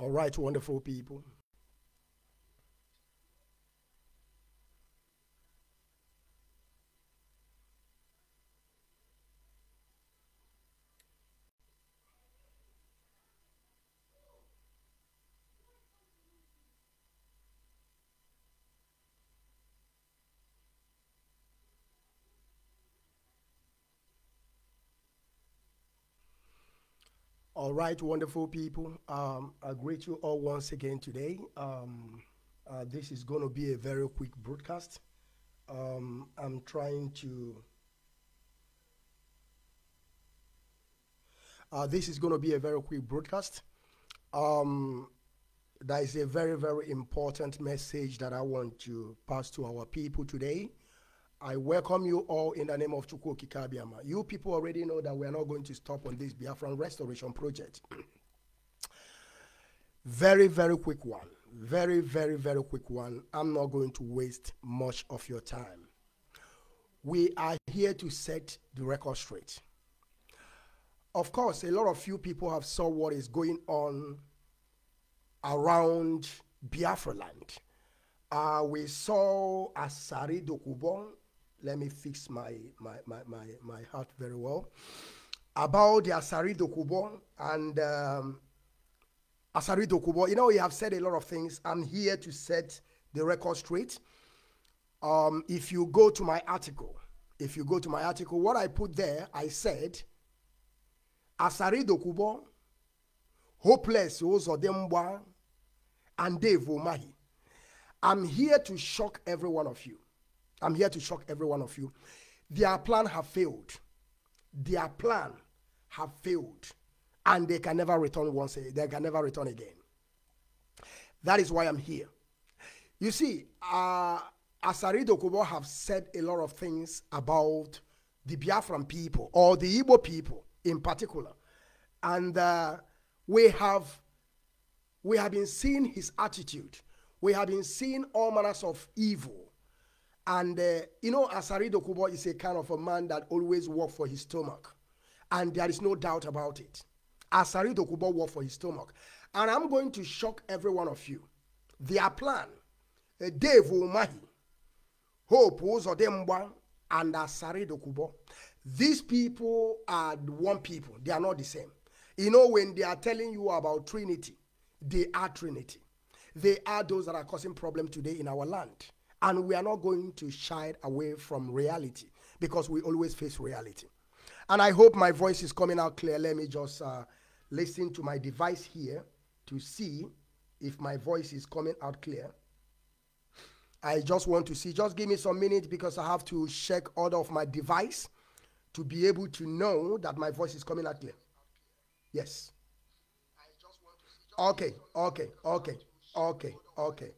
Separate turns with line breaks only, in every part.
All right, wonderful people. All right, wonderful people. Um, I greet you all once again today. Um, uh, this is going to be a very quick broadcast. Um, I'm trying to. Uh, this is going to be a very quick broadcast. Um, there is a very, very important message that I want to pass to our people today. I welcome you all in the name of Chukwu Kikabiama. You people already know that we are not going to stop on this Biafran restoration project. very, very quick one. Very, very, very quick one. I'm not going to waste much of your time. We are here to set the record straight. Of course, a lot of you people have saw what is going on around Biafra land. Uh, we saw Asari Dokubon let me fix my, my, my, my, my heart very well, about the Asari Dokubo and um, Asari Dokubo. You know, you have said a lot of things. I'm here to set the record straight. Um, if you go to my article, if you go to my article, what I put there, I said, Asari Dokubo, hopeless Uzodimma, and Dave Umahi. I'm here to shock every one of you. I'm here to shock every one of you. Their plan have failed. Their plan have failed. And they can never return once, they can never return again. That is why I'm here. You see, uh, Asari Dokubo have said a lot of things about the Biafran people or the Igbo people in particular. And uh, we have we have been seeing his attitude. We have been seeing all manners of evil and uh, you know, Asari Dokubo is a kind of a man that always works for his stomach. And there is no doubt about it. Asari Dokubo works for his stomach. And I'm going to shock every one of you. Their plan, uh, Dave Umahi, Hope Uzodimma, and Asari Dokubo, these people are one people. They are not the same. You know, when they are telling you about Trinity, they are Trinity. They are those that are causing problem today in our land. And we are not going to shy away from reality because we always face reality. And I hope my voice is coming out clear. Let me just uh, listen to my device here to see if my voice is coming out clear. I just want to see, just give me some minutes because I have to check order of my device to be able to know that my voice is coming out clear. Yes. Okay, okay, okay, okay, okay.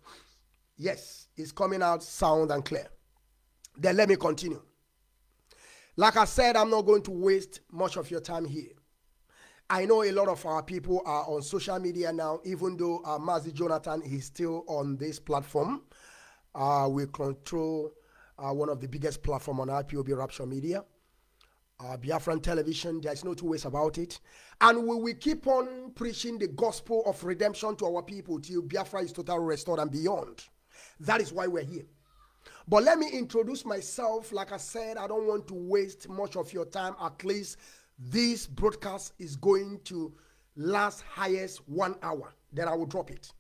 Yes, it's coming out sound and clear. Then let me continue. Like I said, I'm not going to waste much of your time here. I know a lot of our people are on social media now, even though uh, Mazi Jonathan is still on this platform. Uh, we control uh, one of the biggest platform on IPOB Rapture Media. Uh, Biafran television, there's no two ways about it. And we will keep on preaching the gospel of redemption to our people till Biafra is totally restored and beyond. That is why we're here. But let me introduce myself. Like I said, I don't want to waste much of your time. At least this broadcast is going to last highest one hour. Then I will drop it.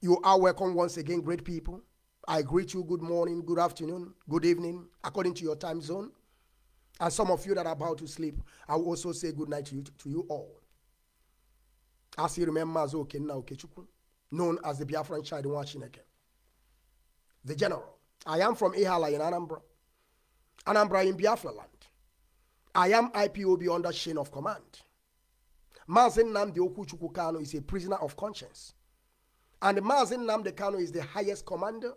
You are welcome once again, great people. I greet you good morning, good afternoon, good evening, according to your time zone. And some of you that are about to sleep, I will also say good night to you, to you all. As you remember, as okay now, Okechukwu known as the Biafran child Nwachineke. The general. I am from Ihiala in Anambra. Anambra in Biafra land. I am IPOB under chain of command. Mazin Namdi Okuchukwu Kano is a prisoner of conscience. And Mazi Nnamdi Kanu is the highest commander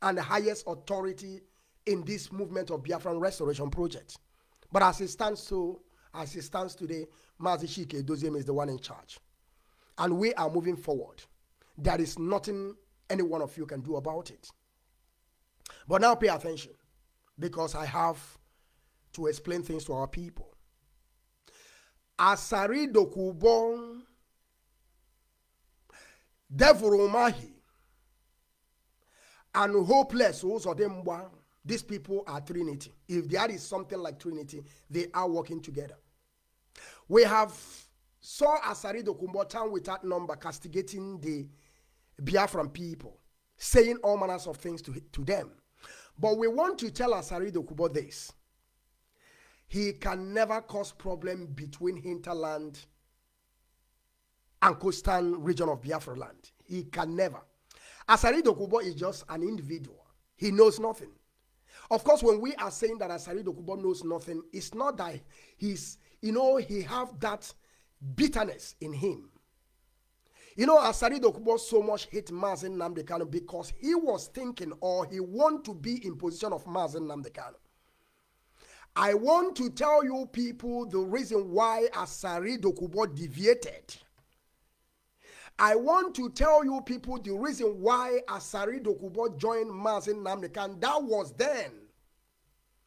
and the highest authority in this movement of Biafran restoration project. But as it stands so, as it stands today, Mazi Shike Doziem is the one in charge. And we are moving forward. There is nothing any one of you can do about it. But now pay attention because I have to explain things to our people. Asari Dokubon Devil Umahi, and hopeless Uzodimma. These people are Trinity. If there is something like Trinity, they are working together. We have saw Asari Dokubo town without number castigating the Biafran people, saying all manners of things to, to them. But we want to tell Asari Dokubo this. He can never cause problem between hinterland and coastal region of Biafra land. He can never. Asari Dokubo is just an individual. He knows nothing. Of course, when we are saying that Asari Dokubo knows nothing, it's not that he's, you know, he have that bitterness in him. You know, Asari Dokubo so much hate Mazi Nnamdi Kanu because he was thinking or he want to be in position of Mazi Nnamdi Kanu. I want to tell you people the reason why Asari Dokubo deviated. I want to tell you people the reason why Asari Dokubo joined Mazi Nnamdi Kanu. That was then.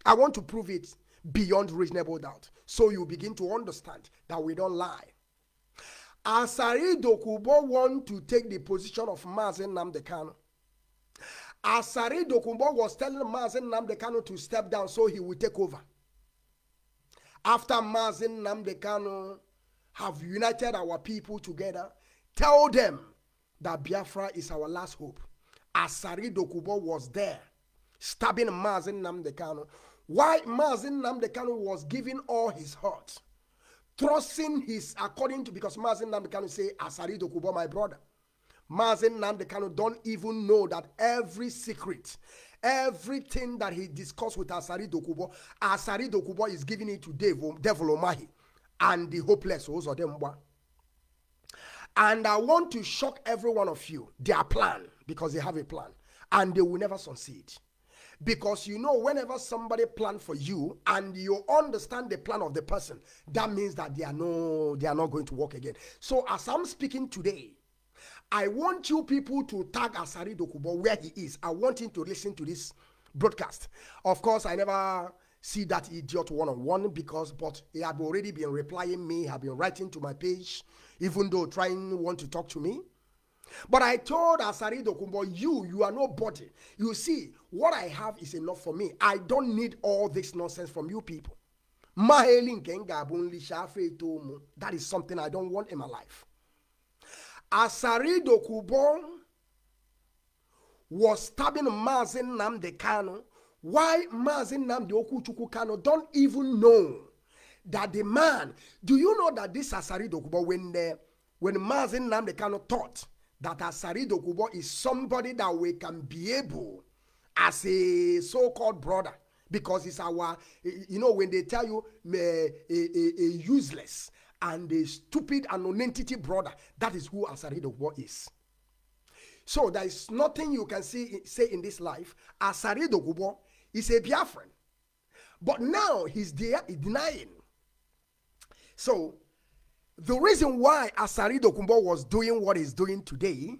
I want to prove it beyond reasonable doubt. So you begin to understand that we don't lie. Asari Dokubo want to take the position of Mazen Namdekan. Asari Dokubo was telling Mazen Namdekan to step down so he will take over. After Mazen Namdekan have united our people together, tell them that Biafra is our last hope. Asari Dokubo was there, stabbing Mazen Namdekano. Why Mazen Namdekano was giving all his heart, trusting his according to because Mazi Nnamdi Kanu say Asari Dokubo, my brother. Mazi Nnamdi Kanu don't even know that every secret, everything that he discussed with Asari Dokubo, Asari Dokubo is giving it to Devil, Devil Umahi and the hopeless Uzodimma. And I want to shock every one of you their plan because they have a plan and they will never succeed. Because you know, whenever somebody plan for you and you understand the plan of the person, that means that they are no, they are not going to work again. So as I'm speaking today, I want you people to tag Asari Dokubo where he is. I want him to listen to this broadcast. Of course, I never see that idiot one on one because, but he had already been replying me, have been writing to my page, even though trying want to talk to me. But I told Asari Dokubo, you, you are nobody. You see, what I have is enough for me. I don't need all this nonsense from you people. That is something I don't want in my life. Asari Dokubo was stabbing Mazi Nnamdi Kanu. Why Mazin Namde Okuchuku Kano don't even know that the man, do you know that this Asari Dokubo, when the, when Mazi Nnamdi Kanu thought that Asari Dokubo is somebody that we can be able as a so-called brother because it's our you know when they tell you eh, a, a, a useless and a stupid and non-entity brother that is who Asari Dokubo is. So there is nothing you can see say in this life. Asari Dokubo is a Biafran but now he's there denying. So the reason why Asari Dokubo was doing what he's doing today,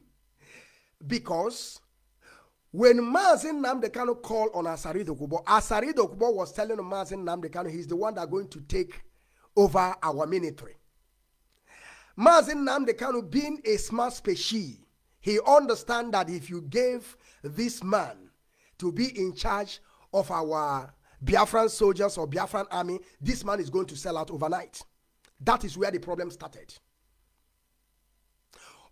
because when Mazi Nnamdi Kanu called on Asari Dokubo, Asari Dokubo was telling Mazi Nnamdi Kanu he's the one that's going to take over our military. Mazi Nnamdi Kanu being a smart species, he understand that if you gave this man to be in charge of our Biafran soldiers or Biafran army, this man is going to sell out overnight. That is where the problem started.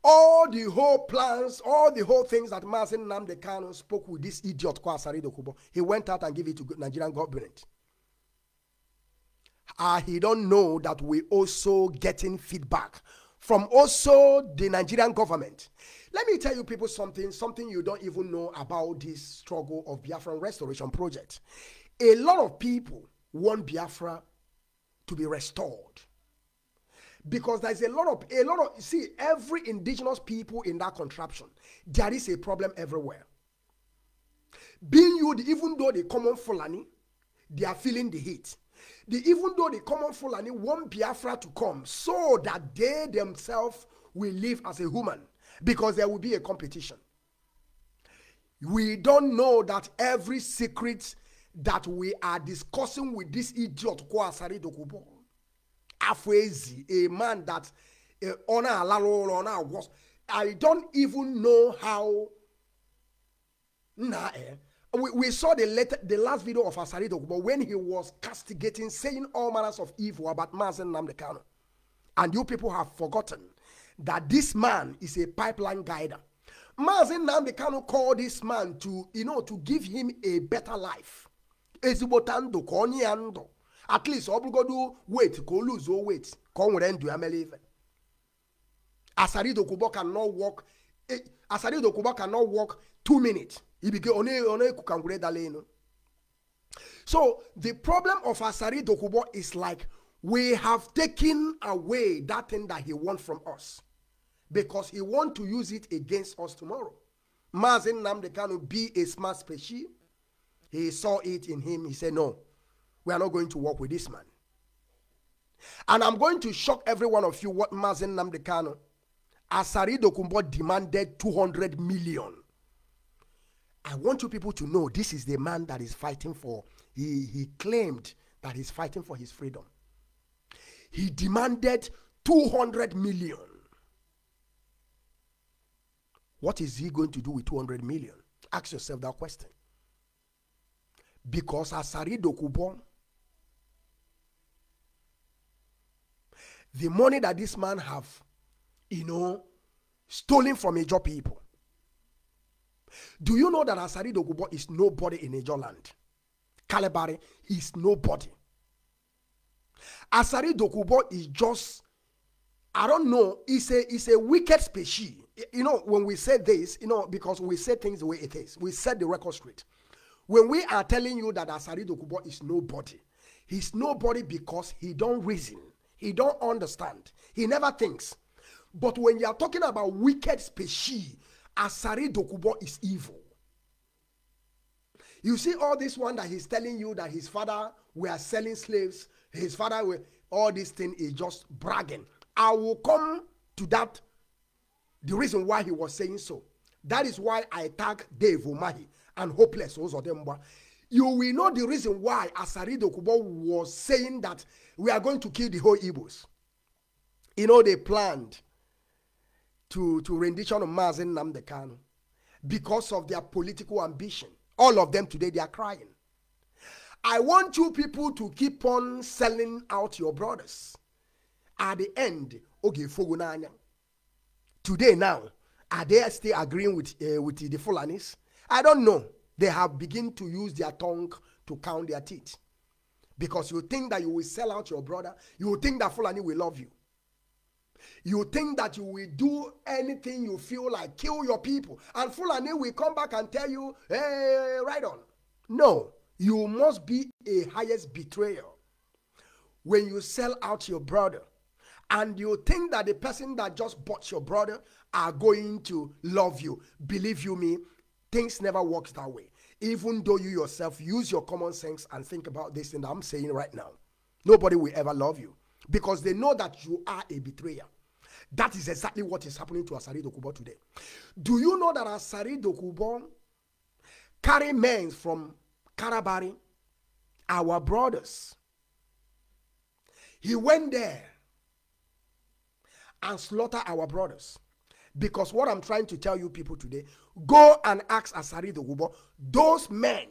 All the whole plans, all the whole things that Mazi Nnamdi Kanu spoke with this idiot Kwasari Dokubo, he went out and gave it to Nigerian government. Uh, he don't know that we also getting feedback from also the Nigerian government. Let me tell you people something, something you don't even know about this struggle of Biafran restoration project. A lot of people want Biafra to be restored because there's a lot of a lot of see every indigenous people in that contraption there is a problem everywhere. Being you even though the common fulani they are feeling the heat. The even though the common fulani want biafra to come so that they themselves will live as a human because there will be a competition. We don't know that every secret that we are discussing with this idiot Kwasari Dokubo afọ a man that ọ na-alarụ ụlọ I don't even know how. Nah, eh. We, we saw the later, the last video of Asari Dokubo when he was castigating, saying all manners of evil about Mazi Nnamdi Kanu. And you people have forgotten that this man is a pipeline guider. Mazi Nnamdi Kanu called this man to, you know, to give him a better life. Ezibotando. At least, obugodu wait, ko lose weight, ko nwere ndụ ya mere ife. Asari Dokubo cannot walk. Eh, Asari Dokubo cannot walk two minutes. He became one one kukangure daleno. So the problem of Asari Dokubo is like we have taken away that thing that he wants from us because he want to use it against us tomorrow. Mazi Nnamdi Kanu be a smart species. He saw it in him. He said, No, we are not going to work with this man. And I'm going to shock every one of you what Mazi Nnamdi Kanu Asari Dokubo demanded 200 million. I want you people to know this is the man that is fighting for, he, he claimed that he's fighting for his freedom. He demanded 200 million. What is he going to do with 200 million? Ask yourself that question. Because Asari Dokubo, the money that this man have you know, stolen from major people. Do you know that Asari Dokubo is nobody in Major land? Kalabari is nobody. Asari Dokubo is just, I don't know, it's a, it's a wicked species. You know, when we say this, you know, because we say things the way it is, we set the record straight. When we are telling you that Asari Dokubo is nobody, he's nobody because he don't reason, he don't understand, he never thinks. But when you are talking about wicked species, Asari Dokubo is evil. You see all this one that he's telling you that his father were selling slaves, his father were all this thing is just bragging. I will come to that. The reason why he was saying so. That is why I tag Dave Umahi and Hopeless Uzodimma. You will know the reason why Asari Dokubo was saying that we are going to kill the whole Igbos. You know, they planned to, to rendition of Mazen Namdekanu because of their political ambition. All of them today, they are crying. I want you people to keep on selling out your brothers. At the end, okay, Fogunanya. Today now, are they still agreeing with uh, with the Fulanis? I don't know. They have begun to use their tongue to count their teeth. Because you think that you will sell out your brother, you think that Fulani will love you you think that you will do anything you feel like, kill your people. And Fulani will come back and tell you, hey, right on. No, you must be a highest betrayer. When you sell out your brother, and you think that the person that just bought your brother are going to love you, believe you me, things never works that way. Even though you yourself use your common sense and think about this thing that I'm saying right now, nobody will ever love you because they know that you are a betrayer. That is exactly what is happening to Asari Dokubo today. Do you know that Asari Dokubo carry men from Kalabari, our brothers? He went there and slaughter our brothers. Because what I'm trying to tell you people today, go and ask Asari the Dokubo, those men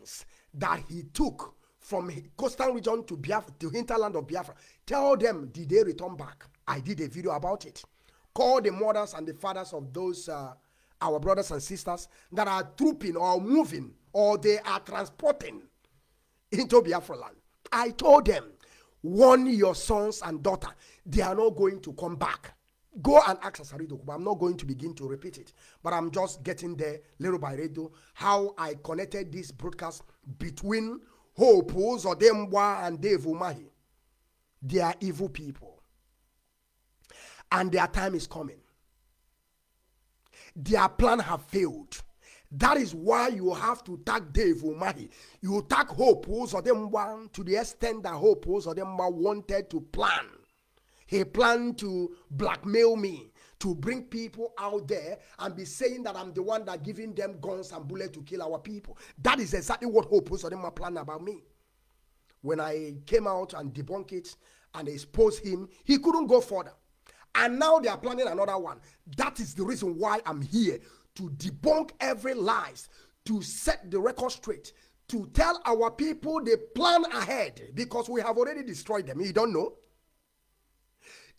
that he took from coastal region to Biafra, to hinterland of Biafra, tell them, did they return back? I did a video about it. Call the mothers and the fathers of those, uh, our brothers and sisters that are trooping or moving or they are transporting into Biafra land. I told them, warn your sons and daughter, they are not going to come back. Go and ask Asari Dokubo. I'm not going to begin to repeat it, but I'm just getting there little by little how I connected this broadcast between Hope Uzodimma and Dave Umahi. They are evil people and their time is coming. Their plan have failed. That is why you have to tag Dave Umahi. You tag Hope Uzodimma to the extent that Hope Uzodimma wanted to plan. He planned to blackmail me to bring people out there and be saying that I'm the one that giving them guns and bullets to kill our people. That is exactly what Hope Uzodimma planned about me. When I came out and debunked it and exposed him, he couldn't go further. And now they are planning another one. That is the reason why I'm here to debunk every lies, to set the record straight, to tell our people they plan ahead because we have already destroyed them. You don't know?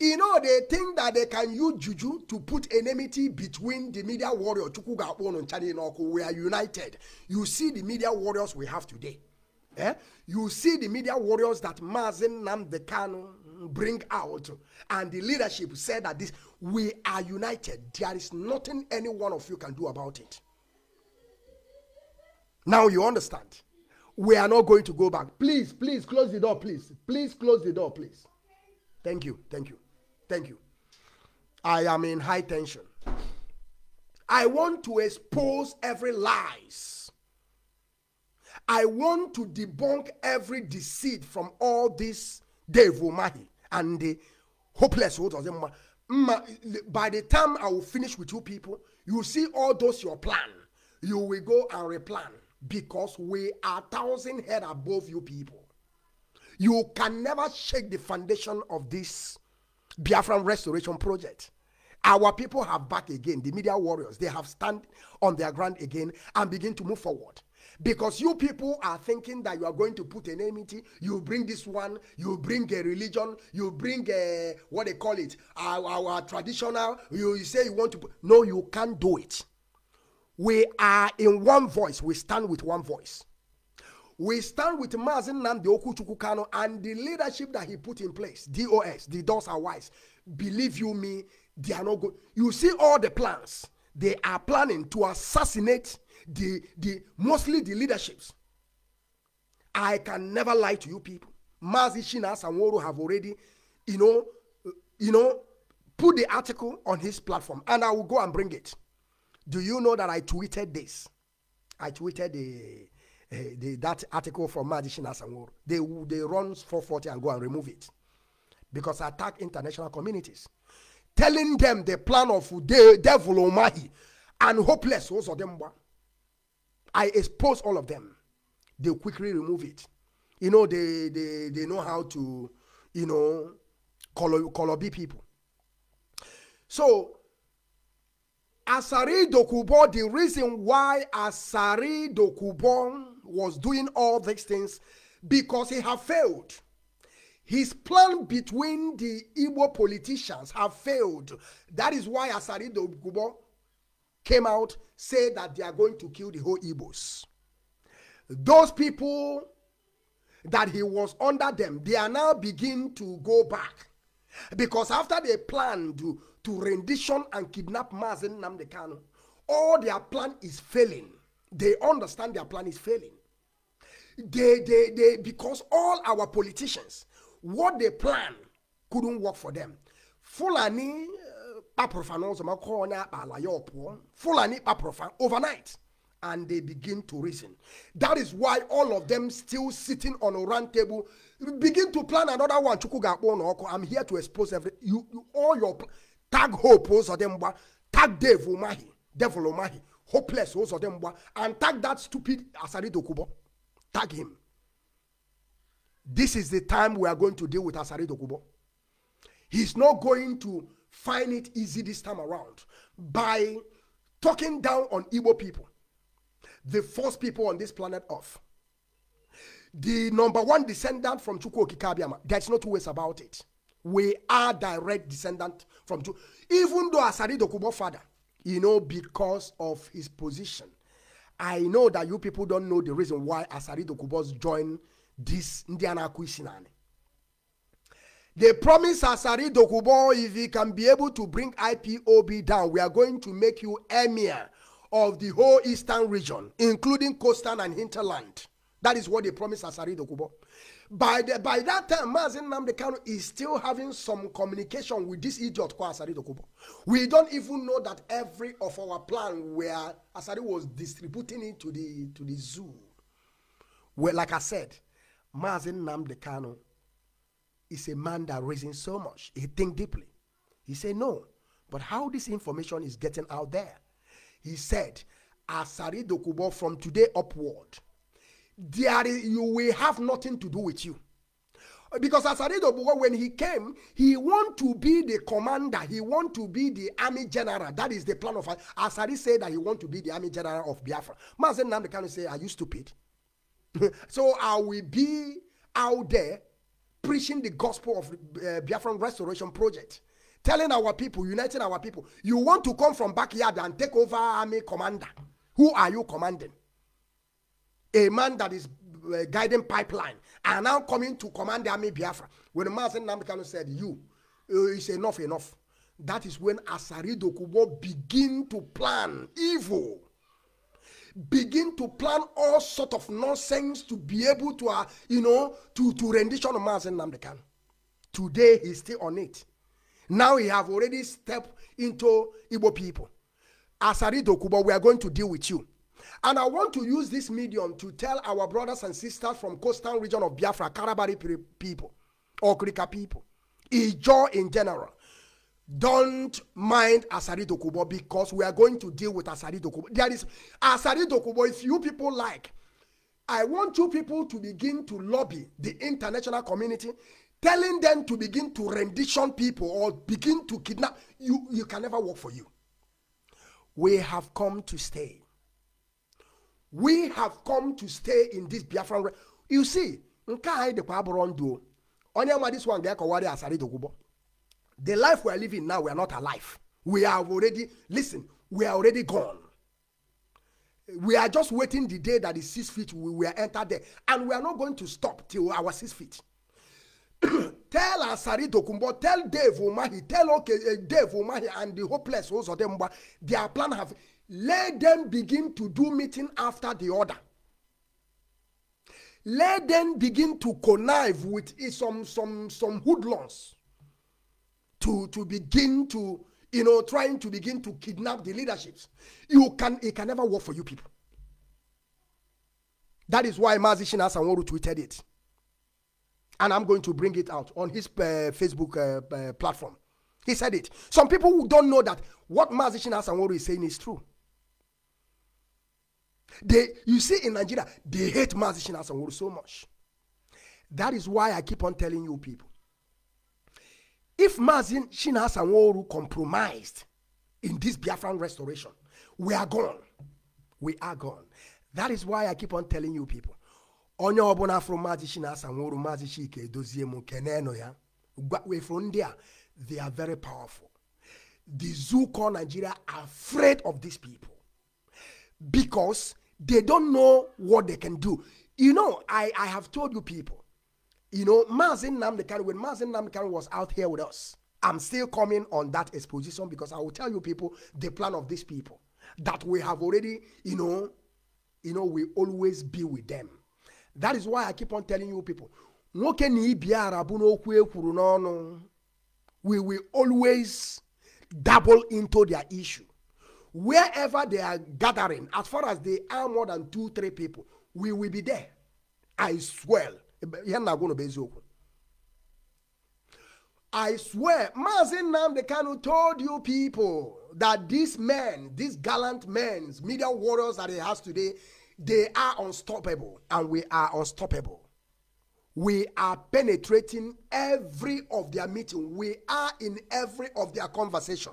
You know, they think that they can use juju to put enmity between the media warrior Chukwugakpon and Chani Noko. We are united. You see the media warriors we have today. Eh? You see the media warriors that Mazi Nnamdi Kanu bring out, and the leadership said that this we are united. There is nothing any one of you can do about it. Now you understand. We are not going to go back. Please, please close the door, please. Please close the door, please. Thank you. Thank you. Thank you. I am in high tension. I want to expose every lies. I want to debunk every deceit from all this devil mahi and the hopeless by the time I will finish with you people, you see all those your plan. You will go and replan because we are thousand head above you people. You can never shake the foundation of this Biafran restoration project. Our people have back again, the media warriors, they have stand on their ground again and begin to move forward. Because you people are thinking that you are going to put an enmity, you bring this one, you bring a religion, you bring a, what they call it, our, our traditional, you, you say you want to no, you can't do it. We are in one voice, we stand with one voice. We stand with Mazin Namdi Okuchukukano and the leadership that he put in place, DOS, the doors are wise. Believe you me, they are not good. You see all the plans. They are planning to assassinate the, the mostly the leaderships. I can never lie to you people. Mazi Chinasa Nworu have already, you know, you know, put the article on his platform, and I will go and bring it. Do you know that I tweeted this? I tweeted the, uh, the that article from Mazi Shina Sanworo. They they run 440 and go and remove it because attack international communities, telling them the plan of the devil Omahi and hopeless was of them. I expose all of them. They quickly remove it. You know, they they, they know how to, you know, color, color B people. So, Asari Dokubo, the reason why Asari Dokubo was doing all these things, because he had failed. His plan between the Igbo politicians have failed. That is why Asari Dokubo came out, said that they are going to kill the whole Igbos. Those people that he was under them, they are now begin to go back. Because after they planned to, to rendition and kidnap Mazi Nnamdi Kanu, all their plan is failing. They understand their plan is failing. They, they, they, because all our politicians, what they plan couldn't work for them. Fulani kpaprofa n'ụzọ ma kọọ onye akpala ya ọpụọ fulani kpaprofa overnight and they begin to reason. That is why all of them still sitting on a round table begin to plan another one i'm here to expose every you, you all your tag hope ụzọdịmgba tag dave umahi devil umahi hopeless ụzọdịmgba and tag that stupid asari dokubo tag him this is the time we are going to deal with asari dokubo he's not going to find it easy this time around by talking down on Igbo people, the first people on this planet Earth. The number one descendant from Chukwu Okikabiama. There's no two ways about it. We are direct descendant from Chukwu. Even though Asari Dokubo father, you know, because of his position. I know that you people don't know the reason why Asari Dokubos joined this Indiana Kuisinani. They promise Asari Dokubo if he can be able to bring IPOB down, we are going to make you emir of the whole eastern region, including coastal and hinterland. That is what they promised Asari Dokubo. By, the, by that time, Mazi Nnamdi Kanu is still having some communication with this idiot called Asari Dokubo. We don't even know that every of our plan where Asari was distributing it to the to the zoo. Well, like I said, Mazi Nnamdi Kanu is a man that reasons so much. He think deeply. He said, no. But how this information is getting out there? He said, Asari Dokubo from today upward, there is, you will have nothing to do with you. Because Asari Dokubo, when he came, he want to be the commander. He want to be the army general. That is the plan of Asari said that he want to be the army general of Biafra. Mazi Nnamdi Kanu say, are you stupid? so I will be out there preaching the gospel of uh, Biafran Restoration Project, telling our people, uniting our people. You want to come from backyard and take over army commander. Who are you commanding? A man that is uh, guiding pipeline and now coming to command the army Biafra. When Mazi Nnamdi Kanu said, you, uh, it's enough, enough. That is when Asari Dokubo begin to plan evil begin to plan all sort of nonsense to be able to, uh, you know, to, to rendition of Mazi Nnamdi Kanu. Today, he's still on it. Now he have already stepped into Igbo people. Asari Dokubo, we are going to deal with you. And I want to use this medium to tell our brothers and sisters from coastal region of Biafra, Kalabari people, or Krika people, Ijo in general, don't mind Asari Dokubo because we are going to deal with Asari Dokubo. There is Asari Dokubo, if you people like, I want you people to begin to lobby the international community, telling them to begin to rendition people or begin to kidnap. You, you can never work for you. We have come to stay. We have come to stay in this Biafran. You see, nke anyị dịkwa abụrụ ndụ onye nwa this one ga-ekọwarị Asari Dokubo. The life we are living now, we are not alive. We are already, listen, we are already gone. We are just waiting the day that the six feet we will enter there. And we are not going to stop till our six feet. tell Asari Dokumbo, tell Dave Umahi, tell okay, uh, Dave Umahi and the hopeless Ozodemba, their plan have, let them begin to do meeting after the order. Let them begin to connive with some, some, some hoodlums to, to begin to, you know, trying to begin to kidnap the leaderships. You can, it can never work for you people. That is why Mazi Chinasa Nworu tweeted it. And I'm going to bring it out on his uh, Facebook uh, uh, platform. He said it. Some people who don't know that what Mazi Chinasa Nworu is saying is true. They, you see, in Nigeria, they hate Mazi Chinasa Nworu so much. That is why I keep on telling you people if Mazin Chinasa Nworu compromised in this Biafran restoration, we are gone. We are gone. That is why I keep on telling you people. onye ọbụla from Mazi Chinasa Nworu, Mazi Chike Edozie m ya they are very powerful. The Zuko Nigeria are afraid of these people because they don't know what they can do. You know, I, I have told you people, you know, Mazi Nnamdi Kanu, when Mazi Nnamdi Kanu was out here with us, I'm still coming on that exposition because I will tell you people the plan of these people that we have already, you know, you know, we always be with them. That is why I keep on telling you people, we will always dabble into their issue. Wherever they are gathering, as far as they are more than two, three people, we will be there. I swear. ihe na agwụ bụ eziokwu I swear, Mazi Nnamdi Kanu told you people that these men, these gallant men, media warriors that he has today, they are unstoppable and we are unstoppable. We are penetrating every of their meeting. We are in every of their conversation.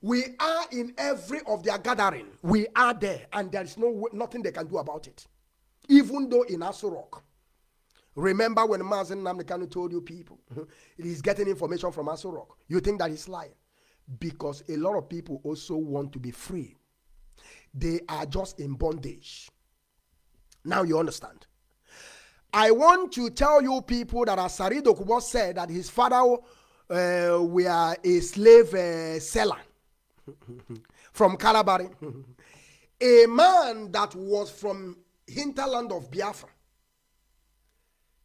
We are in every of their gathering. We are there and there is no nothing they can do about it. Even though in Aso Rock, Remember when Mazi Nnamdi Kanu told you people he's getting information from Aso Rock. You think that he's lying? Because a lot of people also want to be free. They are just in bondage. Now you understand. I want to tell you people that Asari Dokubo said that his father uh, were a slave uh, seller from Kalabari. a man that was from hinterland of Biafra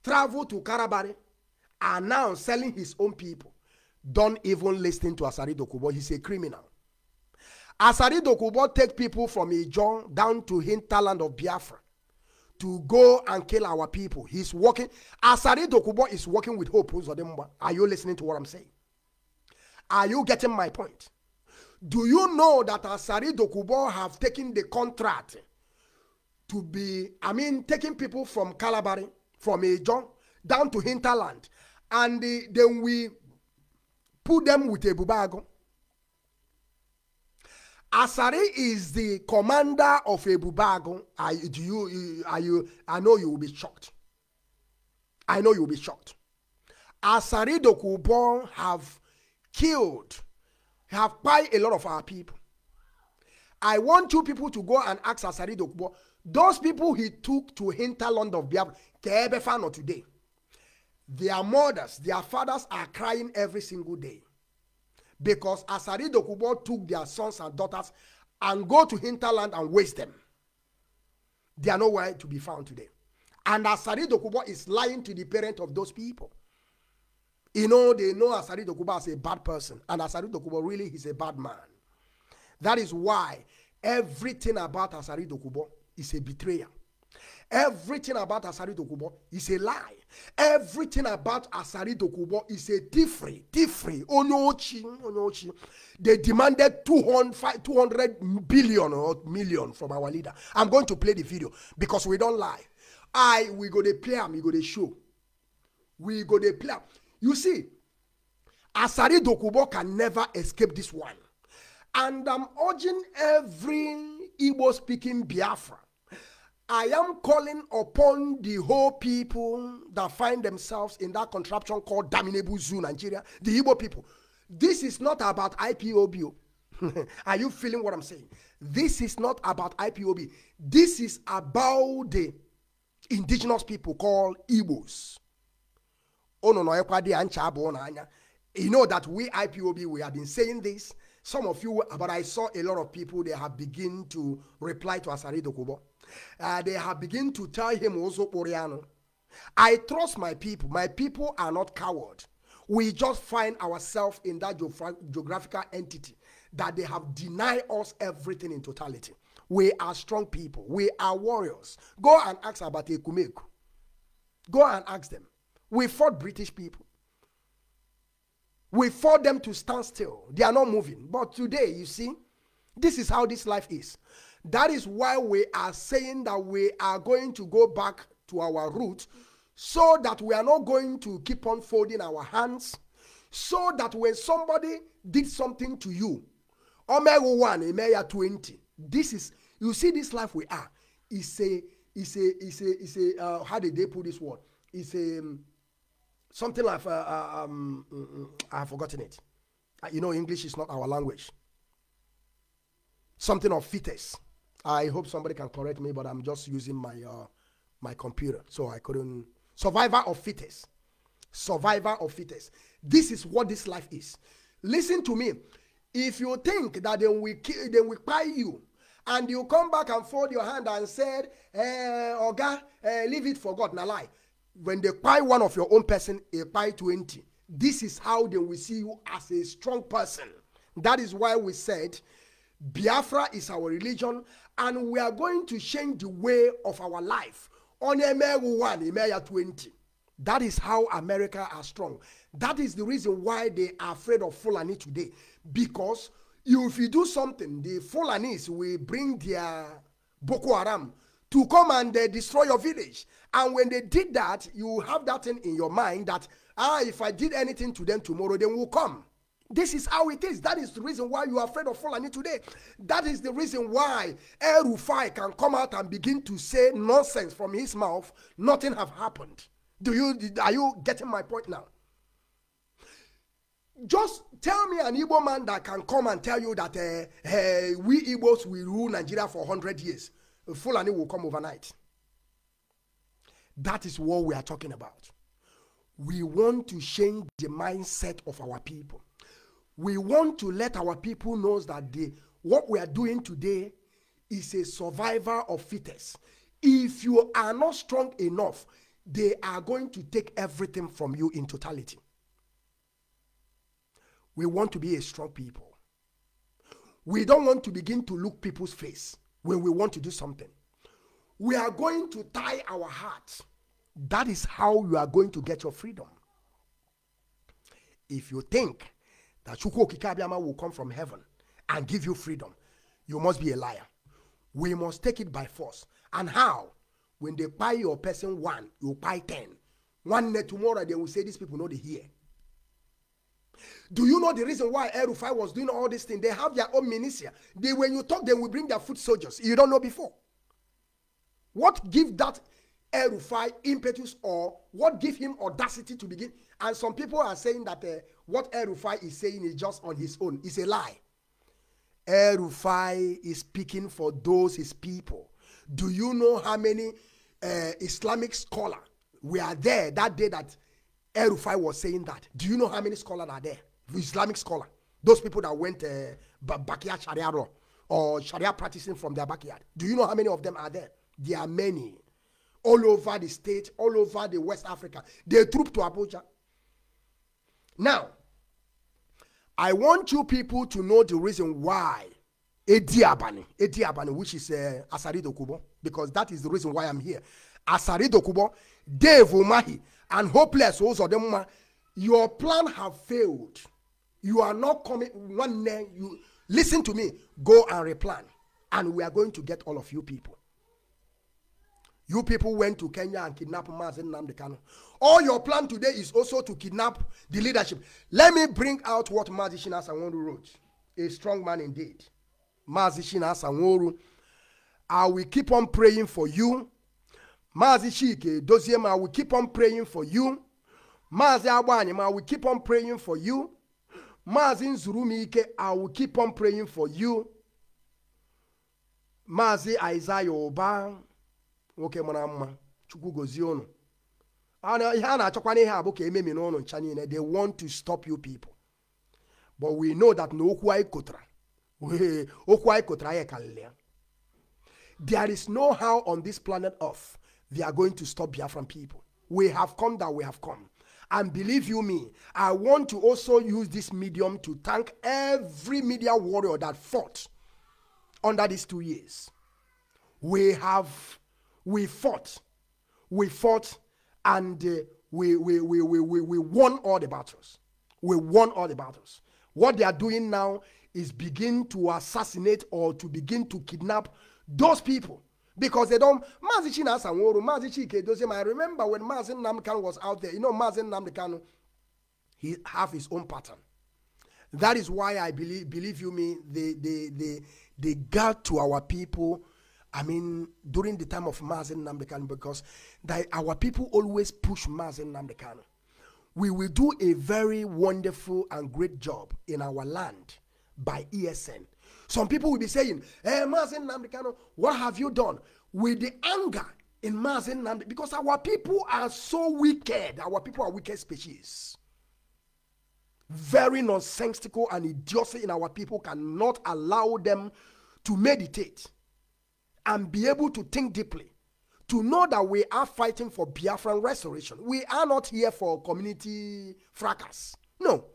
travel to Kalabari and now selling his own people. Don't even listen to Asari Dokubo. He's a criminal. Asari Dokubo take people from Ijon down to hinterland of Biafra to go and kill our people. He's working. Asari Dokubo is working with Hope. Are you listening to what I'm saying? Are you getting my point? Do you know that Asari Dokubo have taken the contract to be, I mean, taking people from Calabari, from Ejon, down to hinterland and the, then we put them with a bubago asari is the commander of a bubago I, do you are you i know you will be shocked. I know you will be shocked. Asari dokubon have killed have quite a lot of our people I want you people to go and ask Asari Dokubo. Those people he took to hinterland of Biafra, Keebefano today. Their mothers, their fathers are crying every single day. Because Asari Dokubo took their sons and daughters and go to hinterland and waste them. They are nowhere to be found today. And Asari Dokubo is lying to the parent of those people. You know, they know Asari Dokubo as a bad person. And Asari Dokubo really is a bad man. That is why everything about Asari Dokubo is a betrayal. Everything about Asari Dokubo is a lie. Everything about Asari Dokubo is a different, different. Onyochi, onyochi. They demanded 200, 200 billion or million from our leader. I'm going to play the video because we don't lie. I, we go to play, we go to show. We go to play. You see, Asari Dokubo can never escape this one. And I'm urging every Igbo speaking Biafra. I am calling upon the whole people that find themselves in that contraption called Damnable Zoo, Nigeria, the Igbo people. This is not about IPOB. Are you feeling what I'm saying? This is not about IPOB. This is about the indigenous people called Igbos. Oh no, no, you know that we IPOB, we have been saying this some of you, but I saw a lot of people, they have begin to reply to Asari Dokubo. Uh, they have begin to tell him also Oriano. I trust my people. My people are not coward. We just find ourselves in that geographical entity that they have denied us everything in totality. We are strong people. We are warriors. Go and ask about Ekumeku. Go and ask them. We fought British people. We fought them to stand still. They are not moving. But today, you see, this is how this life is. That is why we are saying that we are going to go back to our roots so that we are not going to keep on folding our hands. So that when somebody did something to you, Omega 1, Omega 20, this is, you see, this life we are, is a, is a, is a, is a, uh, how did they put this word? It's a, um, something like uh, uh um, mm, mm, I've forgotten it. Uh, you know, English is not our language. Something of fittest. I hope somebody can correct me, but I'm just using my uh, my computer, so I couldn't. Survivor of fittest. Survivor of fittest. This is what this life is. Listen to me. If you think that they will kill, they will buy you, and you come back and fold your hand and said, eh, "Oga, eh, leave it for God," na lie when they buy one of your own person, a buy 20. This is how they will see you as a strong person. That is why we said Biafra is our religion and we are going to change the way of our life. On Emeru 1, Emeru 20. That is how America are strong. That is the reason why they are afraid of Fulani today. Because if you do something, the Fulanis will bring their Boko Haram to come and uh, destroy your village. And when they did that, you have that thing in your mind that, ah, if I did anything to them tomorrow, they will come. This is how it is. That is the reason why you are afraid of Fulani today. That is the reason why El Rufai can come out and begin to say nonsense from his mouth. Nothing have happened. Do you are you getting my point now? Just tell me an Igbo man that can come and tell you that uh, uh, we Igbos will rule Nigeria for 100 years. Fulani will come overnight. That is what we are talking about. We want to change the mindset of our people. We want to let our people know that the, what we are doing today is a survivor of fittest. If you are not strong enough, they are going to take everything from you in totality. We want to be a strong people. We don't want to begin to look people's face when we want to do something. We are going to tie our hearts. That is how you are going to get your freedom. If you think that Chukwu Kikabiama will come from heaven and give you freedom, you must be a liar. We must take it by force. And how? When they buy your person one, you buy ten. One day tomorrow they will say these people know they hear. Do you know the reason why El-Rufai was doing all these things? They have their own militia. They, when you talk, they will bring their foot soldiers. You don't know before. What give that El-Rufai impetus or what give him audacity to begin? And some people are saying that uh, what El-Rufai is saying is just on his own. It's a lie. El-Rufai is speaking for those his people. Do you know how many uh, Islamic scholars were there that day that El-Rufai was saying that? Do you know how many scholars are there? Islamic scholar. Those people that went uh, backyard Sharia law or Sharia practicing from their backyard. Do you know how many of them are there? There are many. All over the state, all over the West Africa. They troop to Abuja. Now, I want you people to know the reason why Edi Abani, Edi Abani, which is uh, Asari Dokubo, because that is the reason why I'm here. Asari Dokubo, Dave Umahi, and Hopeless oh, Uzodimma, your plan have failed. You are not coming one day. You listen to me. Go and replan, and we are going to get all of you people. You people went to Kenya and kidnapped Mazi Nnamdi Kanu. All your plan today is also to kidnap the leadership. Let me bring out what Mazi Chinasa Nworu wrote. A strong man indeed. Mazi Chinasa Nworu. I will keep on praying for you. Mazishike Doziema, I will keep on praying for you. Mazi I will keep on praying for you. Mazi Nzurumike, I will keep on praying for you. Mazi Isaiah Oba, nwoke mara mma chukwu gozie unu ihe a na-achọkwa n'ihe a bụ ka they want to stop you people but we know that na okwu anyị kotara okwu anyị kotara anyị there is no how on this planet earth they are going to stop Biafran people. We have come that we have come. And believe you me i want to also use this medium to thank every media warrior that fought under these two years. We have we fought. We fought and uh, we, we, we, we, we, we won all the battles. We won all the battles. What they are doing now is begin to assassinate or to begin to kidnap those people because they don't Mazi Nworu, Mazi Chike. I remember when was out there, you know Mazi Nnamdi Kanu he have his own pattern. That is why I believe believe you me, they they they they got to our people I mean, during the time of Mazi Nnamdi Kanu, because our people always push Mazi Nnamdi Kanu. We will do a very wonderful and great job in our land by ESN. Some people will be saying, Hey, Mazi Nnamdi Kanu, what have you done? With the anger in Mazen because our people are so wicked. Our people are wicked species. Very nonsensical and idiocy in our people cannot allow them to meditate and be able to think deeply to know that we are fighting for Biafran restoration. We are not here for community fracas. No.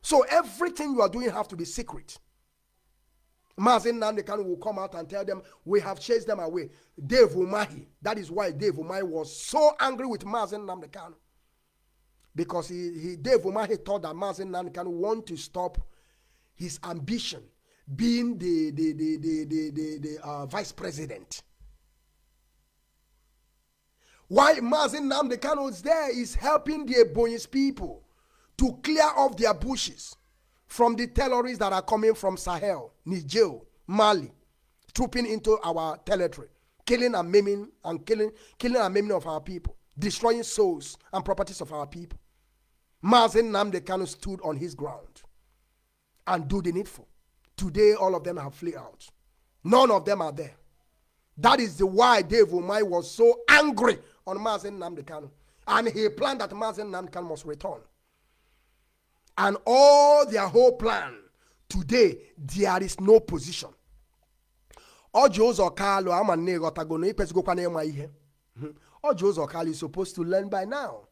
So everything you are doing have to be secret. Mazi Nnamdi Kanu will come out and tell them, we have chased them away. Dave Umahi. That is why Dave Umahi was so angry with Mazi Nnamdi Kanu. Because he, he, Dave Umahi thought that Mazi Nnamdi Kanu want to stop his ambition being the the the the the, the, the uh, vice president. Why Mazi Nnamdi Kanu is there is helping the Ebonyi's people to clear off their bushes from the terrorists that are coming from Sahel, Niger, Mali, trooping into our territory, killing and maiming and killing, killing and maiming of our people, destroying souls and properties of our people. Mazi Nnamdi Kanu stood on his ground and do the needful. Today, all of them have fled out. None of them are there. That is the why Dave Umahi was so angry on Mazi Nnamdi Kanu. And he planned that Mazi Nnamdi Kanu must return. And all their whole plan, today, there is no position. ọ ji ụzọ kalụ ama nne ịghọtago na ikpezigokwa n'ịma ihe hmm. ọ ji ụzọ kalụ is supposed to learn by now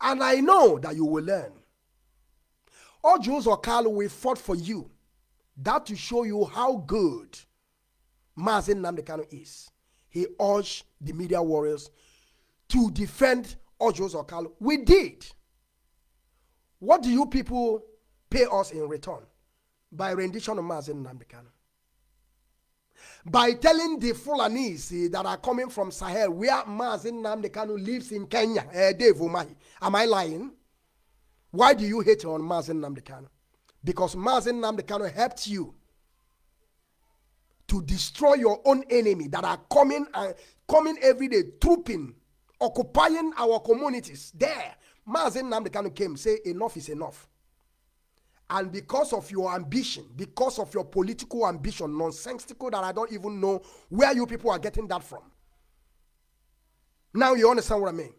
and i know that you will learn ọ ji ụzọ kalụ we fought for you that to show you how good Mazi Nnamdi Kanu is. He urged the media warriors to defend Orji Uzor Kalu. We did. What do you people pay us in return? By rendition of Mazi Nnamdi Kanu. by telling the Fulanese that are coming from Sahel, where Mazi Nnamdi Kanu lives in Kenya, uh, Dave Umahi. Am I lying? Why do you hate on Mazi Nnamdi Kanu? Because Mazi Nnamdi Kanu helped you to destroy your own enemy that are coming and coming every day, trooping, occupying our communities. There, Mazi Nnamdi Kanu came, say enough is enough. And because of your ambition, because of your political ambition, nonsensical that I don't even know where you people are getting that from. Now you understand what I mean.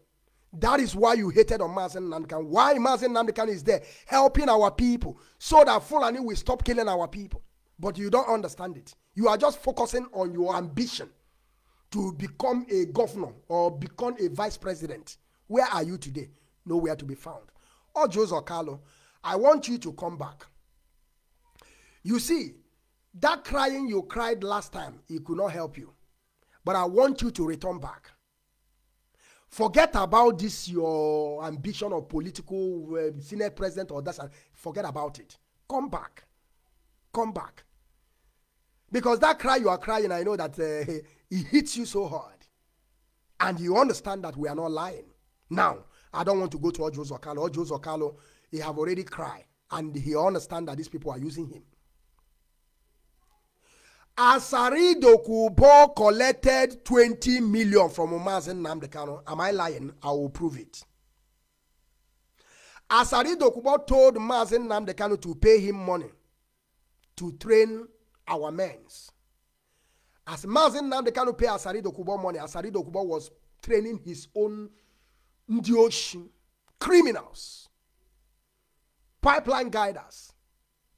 That is why you hated on Mazi Nnamdi Kanu. Why Mazi Nnamdi Kanu is there helping our people so that Fulani will stop killing our people. But you don't understand it. You are just focusing on your ambition to become a governor or become a vice president. Where are you today? Nowhere to be found. Orji Uzor Kalu, I want you to come back. You see, that crying you cried last time, it could not help you. But I want you to return back. Forget about this, your ambition of political uh, senate president or that. Forget about it. Come back. Come back. Because that cry you are crying, I know that uh, it hits you so hard. And you understand that we are not lying. Now, I don't want to go to Orji Uzor Kalu. Ojo Zokalo he have already cried and he understand that these people are using him. Asari Dokubo collected 20 million from Umazen Namdekano. Am I lying? I will prove it. Asari Dokubo told Mazi Nnamdi Kanu to pay him money to train our men. As Mazi Nnamdi Kanu pay Asari Dokubo money, Asari Dokubo was training his own Ndioshi criminals pipeline guiders,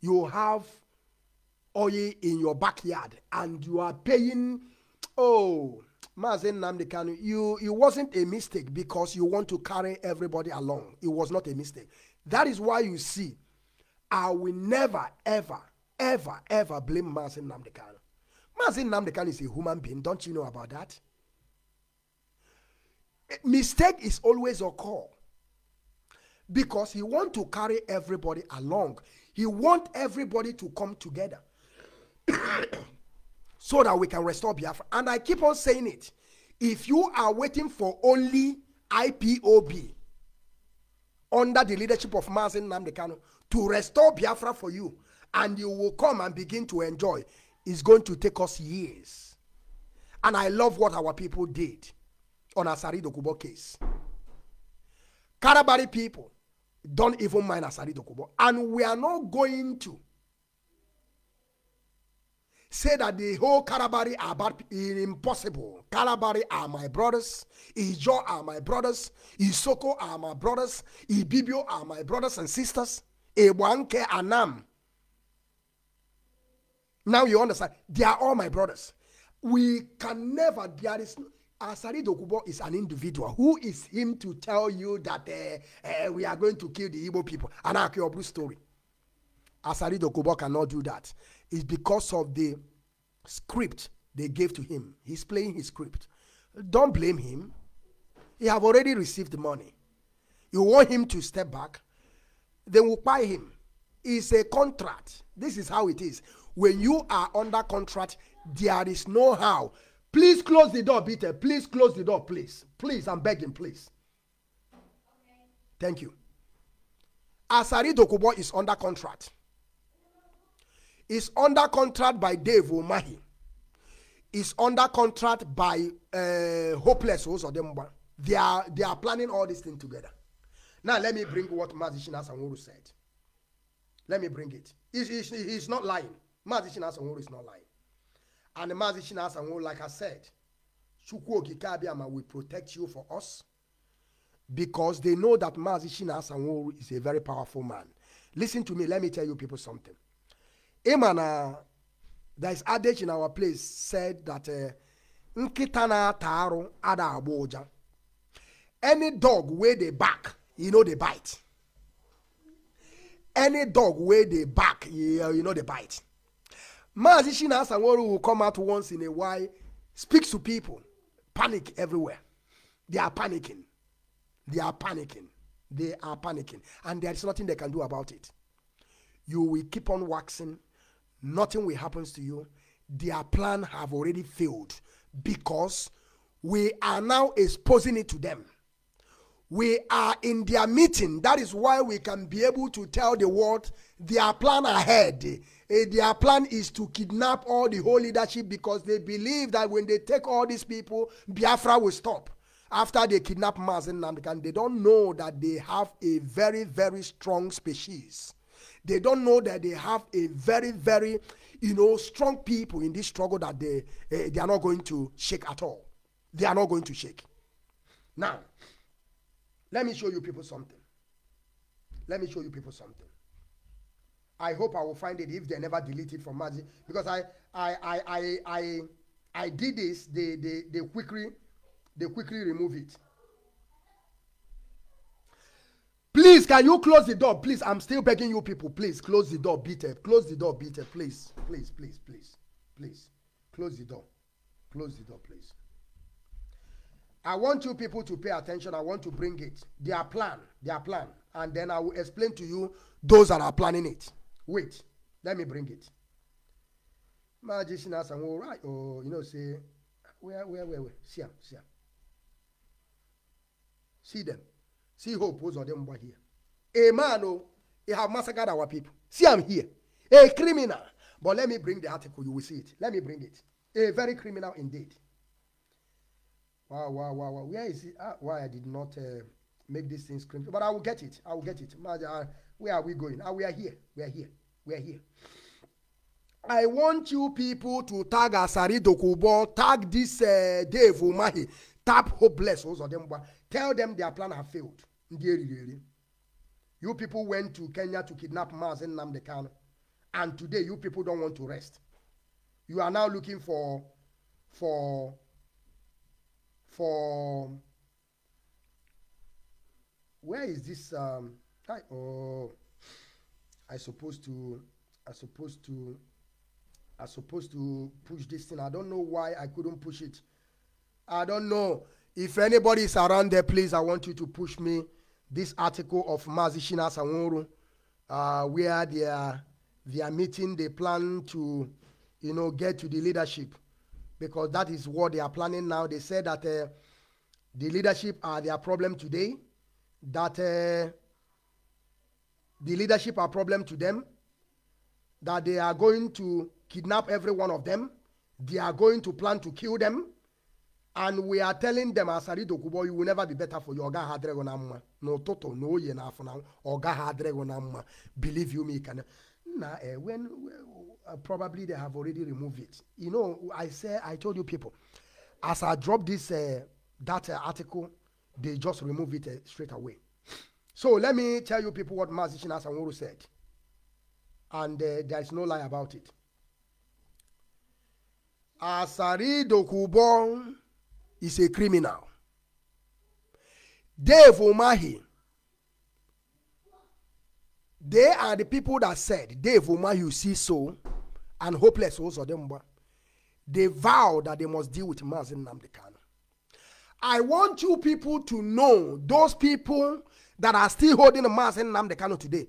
you have oil in your backyard and you are paying, oh, Mazi Nnamdi Kanu, you, it wasn't a mistake because you want to carry everybody along. It was not a mistake. That is why you see, I will never, ever, ever, ever blame Mazi Nnamdi Kanu. Mazen Namdekanu is a human being. Don't you know about that? Mistake is always call because he want to carry everybody along. He want everybody to come together so that we can restore Biafra. And I keep on saying it. If you are waiting for only IPOB under the leadership of Mazi Nnamdi Kanu to restore Biafra for you, and you will come and begin to enjoy, it's going to take us years. And I love what our people did on Asari Dokubo case. Karabari people, don't even mind Asari Dokubo. And we are not going to say that the whole Karabari are bad, impossible. Karabari are my brothers. Ijo are my brothers. Isoko are my brothers. Ibibio are my brothers and sisters. Ewanke Anam. Now you understand. They are all my brothers. We can never, there is Asari Dokubo is an individual. Who is him to tell you that uh, uh, we are going to kill the Igbo people? An Akiobu story. Asari Dokubo cannot do that. It's because of the script they gave to him. He's playing his script. Don't blame him. He have already received the money. You want him to step back, then we'll buy him. It's a contract. This is how it is. When you are under contract, there is no how Please close the door, Peter. Please close the door, please. Please, I'm begging, please. Okay. Thank you. Asari Dokubo is under contract. Is under contract by Dave Umahi. Is under contract by uh, Hopeless Uzodimma. They are they are planning all this thing together. Now let me bring what Mazi Chinasa Nworu said. Let me bring it. He's, he's, he's not lying. Mazi Chinasa Nworu is not lying. And Mazi Shinasanwo, like I said, Okikabiama will protect you for us because they know that Mazi Shinasanwo is a very powerful man. Listen to me, let me tell you people something. Imana, there is adage in our place said that uh, nkịta na-ata arụ ada any dog where they back you know they bite any dog where they back you, you know they bite Mazi Chinasa Nworu will come out once in a while, speaks to people, panic everywhere. They are panicking. They are panicking. They are panicking. And there is nothing they can do about it. You will keep on waxing. Nothing will happen to you. their plan have already failed because we are now exposing it to them. We are in their meeting. That is why we can be able to tell the world their plan ahead. Eh, their plan is to kidnap all the whole leadership because they believe that when they take all these people, Biafra will stop. After they kidnap Mazi Nnamdi Kanu, they don't know that they have a very, very strong species. They don't know that they have a very, very, you know, strong people in this struggle that they, uh, they are not going to shake at all. They are not going to shake. Now, let me show you people something. Let me show you people something. I hope I will find it if they never delete it from Magic because I I I I I, I did this. They they they quickly they quickly remove it. Please, can you close the door? Please, I'm still begging you people. Please close the door, beat it. Close the door, beat it. Please, please, please, please, please. Close the door. Close the door, please. I want you people to pay attention. I want to bring it. Their plan, their plan. And then I will explain to you those that are planning it. Wait, let me bring it. Magician has some all right. Oh, you know, say, where, where, where, where? See them, see them. See them. See hope was on them here. A man, oh, have massacred our people. See, I'm here. A criminal. But let me bring the article. You will see it. Let me bring it. A very criminal indeed. Wow, wow, wow, wow. Where is it? Ah, why I did not uh, make this thing screen. But I will get it. I will get it. Uh, where are we going? Ah, we are here. We are here. We are here. I want you people to tag Asari Dokubo, tag this uh, Dave Umahi, tap hopeless. Tell them their plan have failed. You people went to Kenya to kidnap Mazen Namdekan, and today you people don't want to rest. You are now looking for, for, for. Where is this? Um, I, oh, I supposed to, I supposed to, I supposed to push this thing. I don't know why I couldn't push it. I don't know. If anybody is around there, please, I want you to push me this article of Mazishina Sanwuru, uh, where they are, they are meeting, they plan to, you know, get to the leadership. Because that is what they are planning now. They said that uh, the leadership are their problem today, that uh, the leadership are problem to them, that they are going to kidnap every one of them, they are going to plan to kill them, and we are telling them asari dokubo you will never be better for you oga ha adịrịghị na mma n'ụtụtụ na oye na oga ha adịrịghị na believe you me can na eh, when uh, probably they have already removed it. You know i say i told you people as i drop this uh, that uh, article they just remove it uh, straight away. So let me tell you people what Mazi Chinasa Nworu said. And uh, there is no lie about it. Asari dokubo is a criminal. Dave Umahi, they are the people that said, Dave Umahi, you see so, and hopeless also them. They vow that they must deal with Mazi Nnamdi Kanu. I want you people to know those people that are still holding Mazi Nnamdi Kanu today.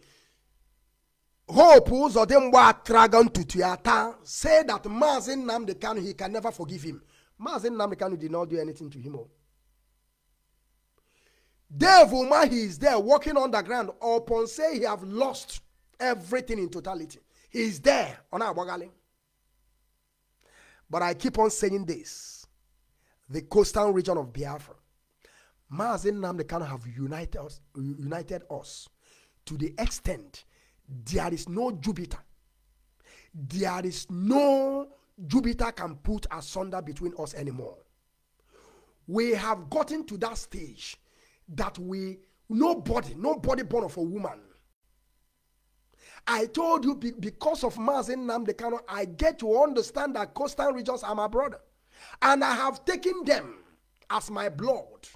Hope them dragon to Tiata say that Mazi Nnamdi Kanu he can never forgive him. Mazi Nnamdi Kanu did not do anything to him. Oh. Dave Umahi is there walking on the ground upon say he have lost everything in totality. He is there on our Bogali. But I keep on saying this. The coastal region of Biafra. Mazi Nnamdi Kanu have united us, united us to the extent there is no Jupiter. There is no Jupiter can put asunder between us anymore. We have gotten to that stage that we, nobody, nobody born of a woman. I told you because of Mazi Nnamdi Kanu, I get to understand that coastal regions are my brother. And I have taken them as my blood.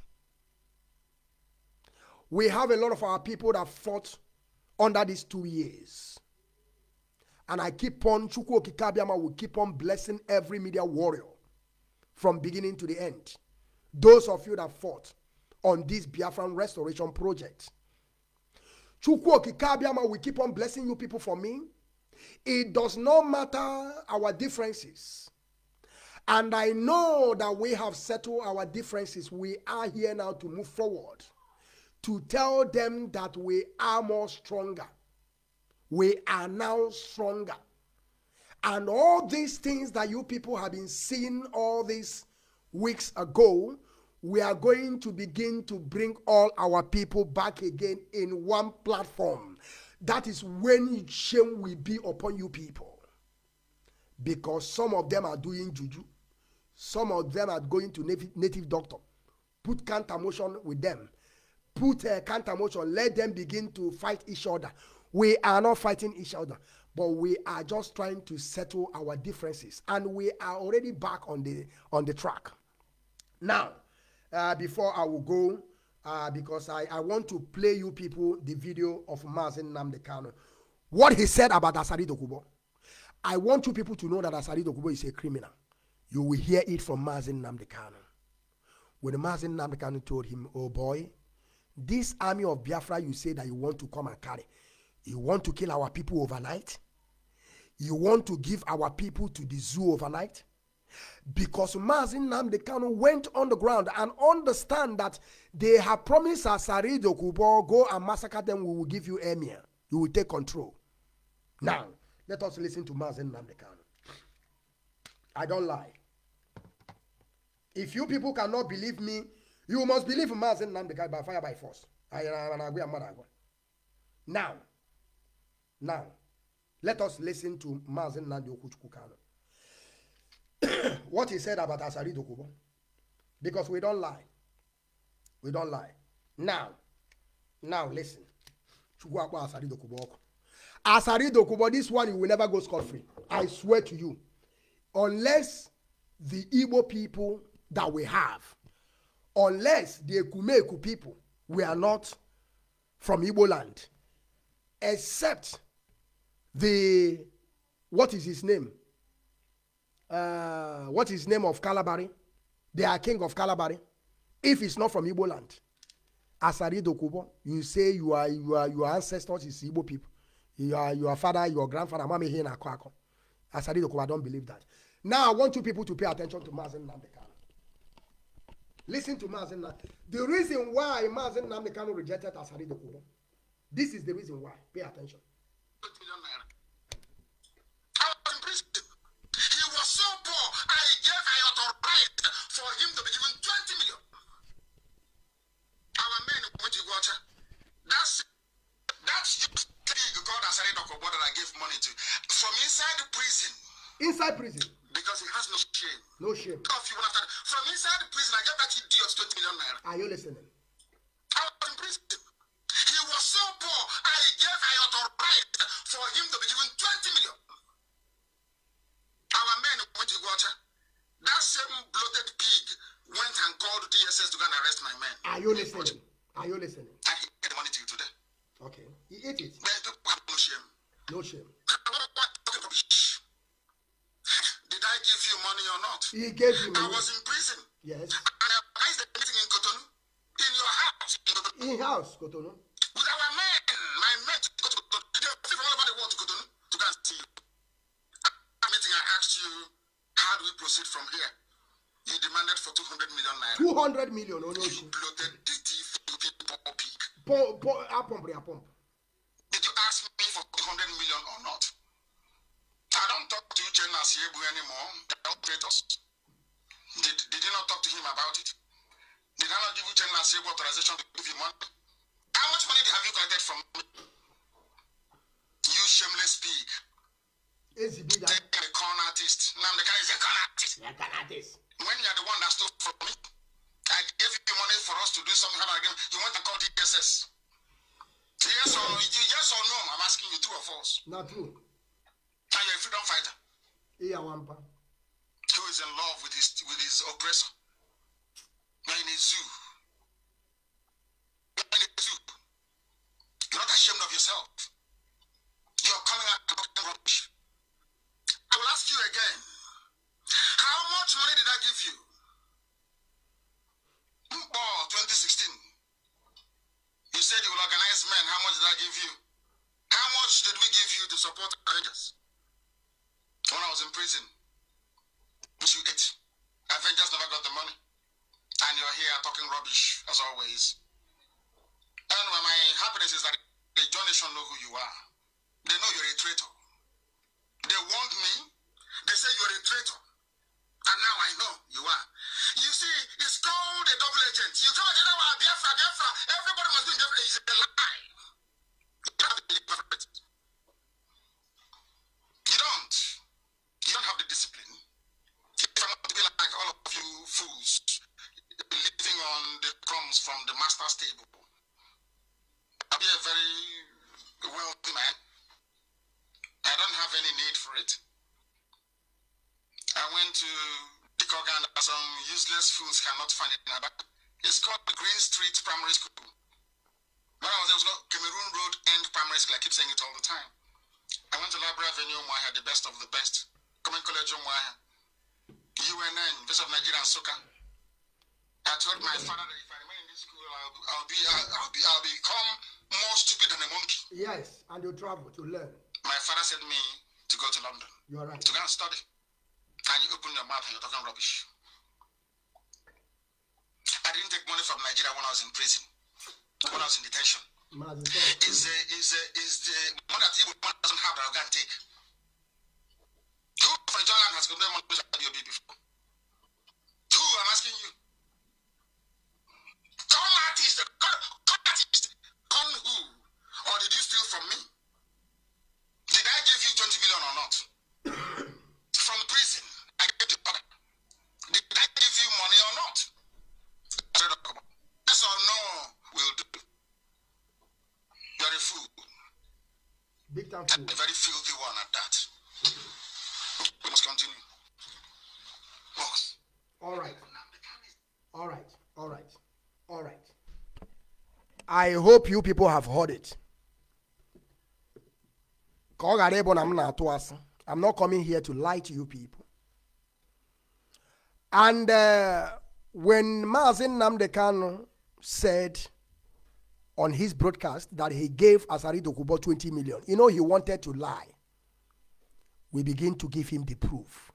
We have a lot of our people that fought under these two years. And I keep on, Chukwu Okike Abiama will keep on blessing every media warrior from beginning to the end. Those of you that fought on this Biafran restoration project. Chukwu Okike Abiama will keep on blessing you people for me. It does not matter our differences. And I know that we have settled our differences. We are here now to move forward, to tell them that we are more stronger. We are now stronger. And all these things that you people have been seeing all these weeks ago, we are going to begin to bring all our people back again in one platform. That is when shame will be upon you people. Because some of them are doing juju, some of them are going to native, native doctor. Put counter motion with them. Put a counter motion. Let them begin to fight each other. We are not fighting each other, but we are just trying to settle our differences, and we are already back on the on the track. Now, uh, before I will go, uh, because I, I want to play you people the video of Mazi Nnamdi Kanu. What he said about Asari Dokubo. I want you people to know that Asari Dokubo is a criminal. You will hear it from Mazi Nnamdi Kanu. When Mazi Nnamdi Kanu told him, Oh boy, this army of Biafra you say that you want to come and carry, you want to kill our people overnight? You want to give our people to the zoo overnight? Because Mazi Nnamdi Kanu went on the ground and understand that they have promised Asari Dokubo, go and massacre them, we will give you emir. You will take control. Now, let us listen to Mazi Nnamdi Kanu. I don't lie. If you people cannot believe me, you must believe Mazi Nnamdi Kanu by fire by force. Now, now, let us listen to Mazin Okuchukukano. what he said about Asari Dokubo. Because we don't lie. We don't lie. Now, now listen. Asari Dokubo. Asari Dokubo, this one you will never go scot-free. I swear to you. Unless the Igbo people that we have, unless the Ekumeku people, we are not from Igbo land, except the, what is his name? Uh, what is name of Calabari? They are king of Calabari. If it's not from Igbo land, Asari Dokubo, you say you are, you are, your ancestors is Igbo people. Your, your father, your grandfather, Mami Hina Kwako. Asari Dokubo, I don't believe that. Now I want you people to pay attention to Mazen Namdekano. Listen to Mazen Namdekano. The reason why Mazen Namdekano rejected Asari Dokubo, this is the reason why. Pay attention.
20 million. Our men went to water. That's that's you called Asari Dokobo that I gave money to. From inside the prison.
Inside prison.
Because he has no shame.
No shame.
Of you after, from inside the prison, I gave that idiot 20 million naira.
Are you listening?
I was in prison. He was so poor, I gave I authorized for him to be given 20 million. Our men went to water. That same bloated pig went and called DSS to go and arrest my men.
Are you listening? Are you listening?
He paid the money you today.
Okay. He ate it.
But people have no shame.
No shame.
Did I give you money or not?
He gave you
I
money.
was in prison.
Yes.
And I organized a meeting in Cotonou. In your house. In Cotonou.
In house, Kotono.
With our men. My men to go to Cotonou. They flew from all over the world to Cotonou to go and see you. At that meeting, I asked you, how do we proceed from here? You demanded for 200 million naira.
200 million on your
You bloated, dirty, filthy, poor pig.
Pump, pump, a pump, a pump.
Did you ask me for 200 million or not? I don't talk to you, Chen Asiebu, anymore. They treat us. Did, did you not talk to him about it? Did I not give you Chen Asiebu authorization to give you money? How much money have you collected from me? You shameless pig.
That.
You're a con artist. Now the guy is a con artist.
Yeah, can I
When you're the one that stole from me, I gave you money for us to do something again. You went and called DSS. Yes or? Yes or no? I'm asking you, two of us.
Not true.
And you're a freedom fighter
Iya wampa.
who is in love with his with his oppressor. You're in a zoo. You're in a zoo. You're not ashamed of yourself. You're coming out talking rubbish. I will ask you again. How much money did I give you? Oh, 2016. You said you will organize men. How much did I give you? How much did we give you to support Avengers. When I was in prison, which you ate, Avengers never got the money. And you're here talking rubbish, as always. Anyway, my happiness is that the John Nation know who you are. They know you're a traitor. They want me. They say you're a traitor. And now I know you are. You see, it's called a double agent. You come and tell me, Biafra, Biafra, everybody must be in Biafra. It's a lie. You don't have the perfect. You don't. You don't have the discipline. If I want to be like all of you fools, living on the crumbs from the master's table, I'll be a very wealthy man. I don't have any need for it. I went to the Kogan that some useless fools cannot find it in Aba. It's called the Green Street Primary School. When I was there, was no Cameroon Road End Primary School. I keep saying it all the time. I went to Library Avenue, Mwaya, the best of the best. Common College, Mwaya. UNN, Best of Nigeria and Soka. I told my father that if I remain in this school, I'll, I'll be, I'll, I'll be, I'll become more stupid than a monkey.
Yes, and you travel to learn.
My father sent me to go to London
You're right.
to go and study. And you open your mouth and you're talking rubbish. I didn't take money from Nigeria when I was in prison, when I was in detention. Is the is the is the money that Igbo man doesn't have that I can take. Who from John Land has given money to IPOB before? Who? I'm asking you. Con artist, con, con artist, con who? Or did you steal from me? Did I give you 20 million or not? from prison, I gave the other. Did I give you money or not? Yes or no will do. You're a fool.
Big time fool.
a very filthy one at that. We must continue. Boss.
All right. All right. All right. All right. I hope you people have heard it. Ka ọ na m. I'm not coming here to lie to you people. And uh, when Mazi Nnamdi Kanu said on his broadcast that he gave Asari Dokubo 20 million, you know, he wanted to lie. We begin to give him the proof.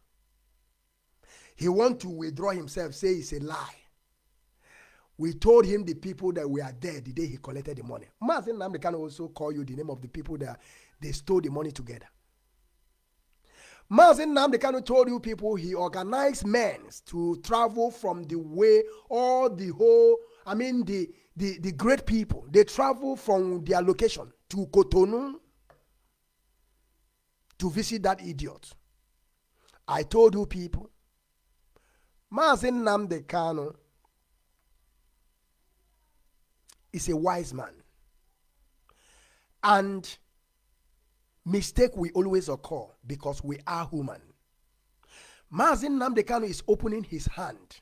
He want to withdraw himself, say it's a lie. We told him the people that were there the day he collected the money. Mazi Nnamdi Kanu also call you the name of the people that they stole the money together. Mazi Nnamdi Kanu told you people he organized men to travel from the way, all the whole, I mean the, the, the great people, they travel from their location to Cotonou to visit that idiot. I told you people, Mazi Nnamdi Kanu is a wise man. And mistake will always occur because we are human. Mazi Nnamdi Kanu is opening his hand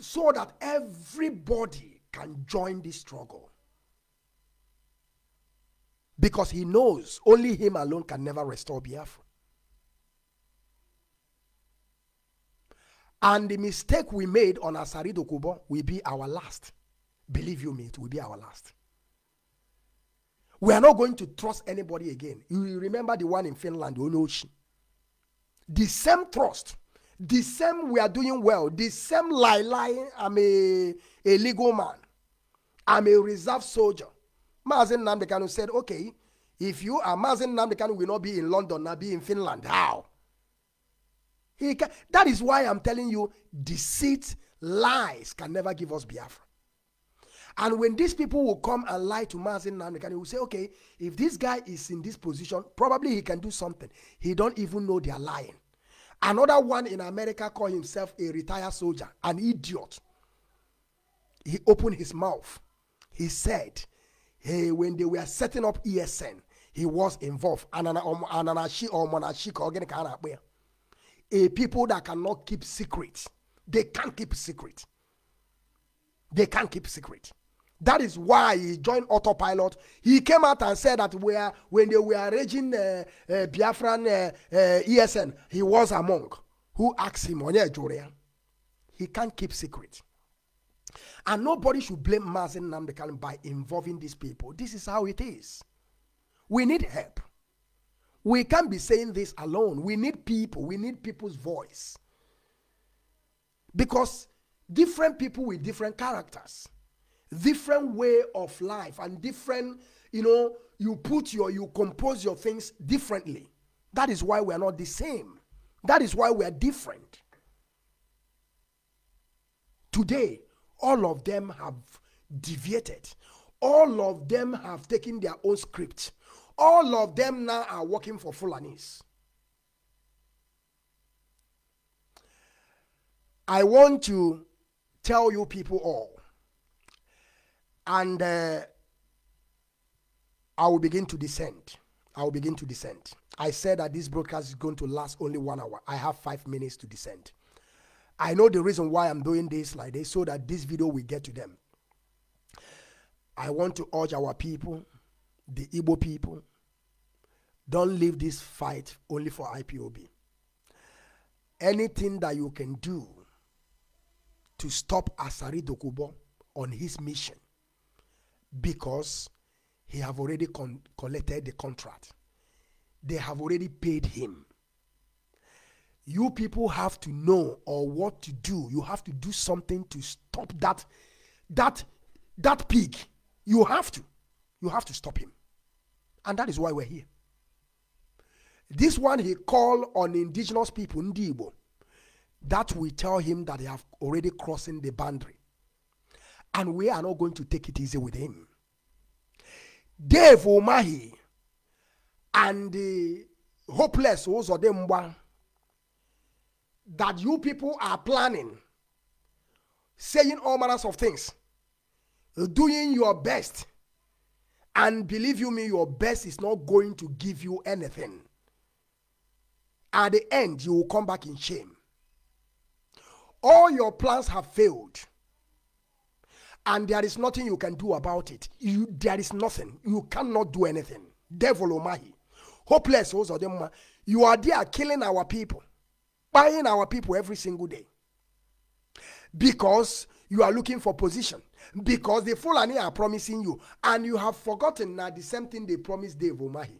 so that everybody can join this struggle. Because he knows only him alone can never restore Biafra. And the mistake we made on Asari Dokubo will be our last. Believe you me, it will be our last. We are not going to trust anybody again. You remember the one in Finland, Onochi. The same trust, the same we are doing well, the same lie lie. I'm a, a legal man. I'm a reserve soldier. Mazi Nnamdi Kanu said, okay, if you are Mazi Nnamdi Kanu will not be in London, not be in Finland. How? Can, that is why I'm telling you, deceit, lies can never give us Biafra. And when these people will come and lie to Mazi Nnamdi Kanu, he will say, okay, if this guy is in this position, probably he can do something. He don't even know they are lying. Another one in America called himself a retired soldier, an idiot. He opened his mouth. He said, hey, when they were setting up ESN, he was involved. Um, or a people that cannot keep secret. They can't keep secret. They can't keep secret. That is why he joined autopilot. He came out and said that where, when they were arranging uh, uh, Biafran uh, uh, ESN, he was among. Who asked him, Onye Joria? He can't keep secret. And nobody should blame Mazi Nnamdi Kanu by involving these people. This is how it is. We need help. We can't be saying this alone. We need people. We need people's voice. Because different people with different characters, different way of life, and different, you know, you put your, you compose your things differently. That is why we are not the same. That is why we are different. Today, all of them have deviated. All of them have taken their own script. All of them now are working for Fulanis. I want to tell you people all, and uh, I will begin to descend. I will begin to descend. I said that this broadcast is going to last only one hour. I have five minutes to descend. I know the reason why I'm doing this like this so that this video will get to them. I want to urge our people, the Igbo people, don't leave this fight only for IPOB. Anything that you can do to stop Asari Dokubo on his mission because he have already con- collected the contract. They have already paid him. You people have to know or what to do. You have to do something to stop that that that pig. You have to. You have to stop him. And that is why we're here. This one he called on indigenous people, Ndibo, that we tell him that they have already crossing the boundary. And we are not going to take it easy with him. Dave Umahi and the hopeless Uzodimma that you people are planning, saying all manners of things, doing your best, and believe you me, your best is not going to give you anything. At the end, you will come back in shame. All your plans have failed and there is nothing you can do about it. You, there is nothing. You cannot do anything. Devil Umahi. Hopeless, oh, you are there killing our people, buying our people every single day. Because you are looking for position. Because the Fulani are promising you. And you have forgotten that the same thing they promised Dave Umahi.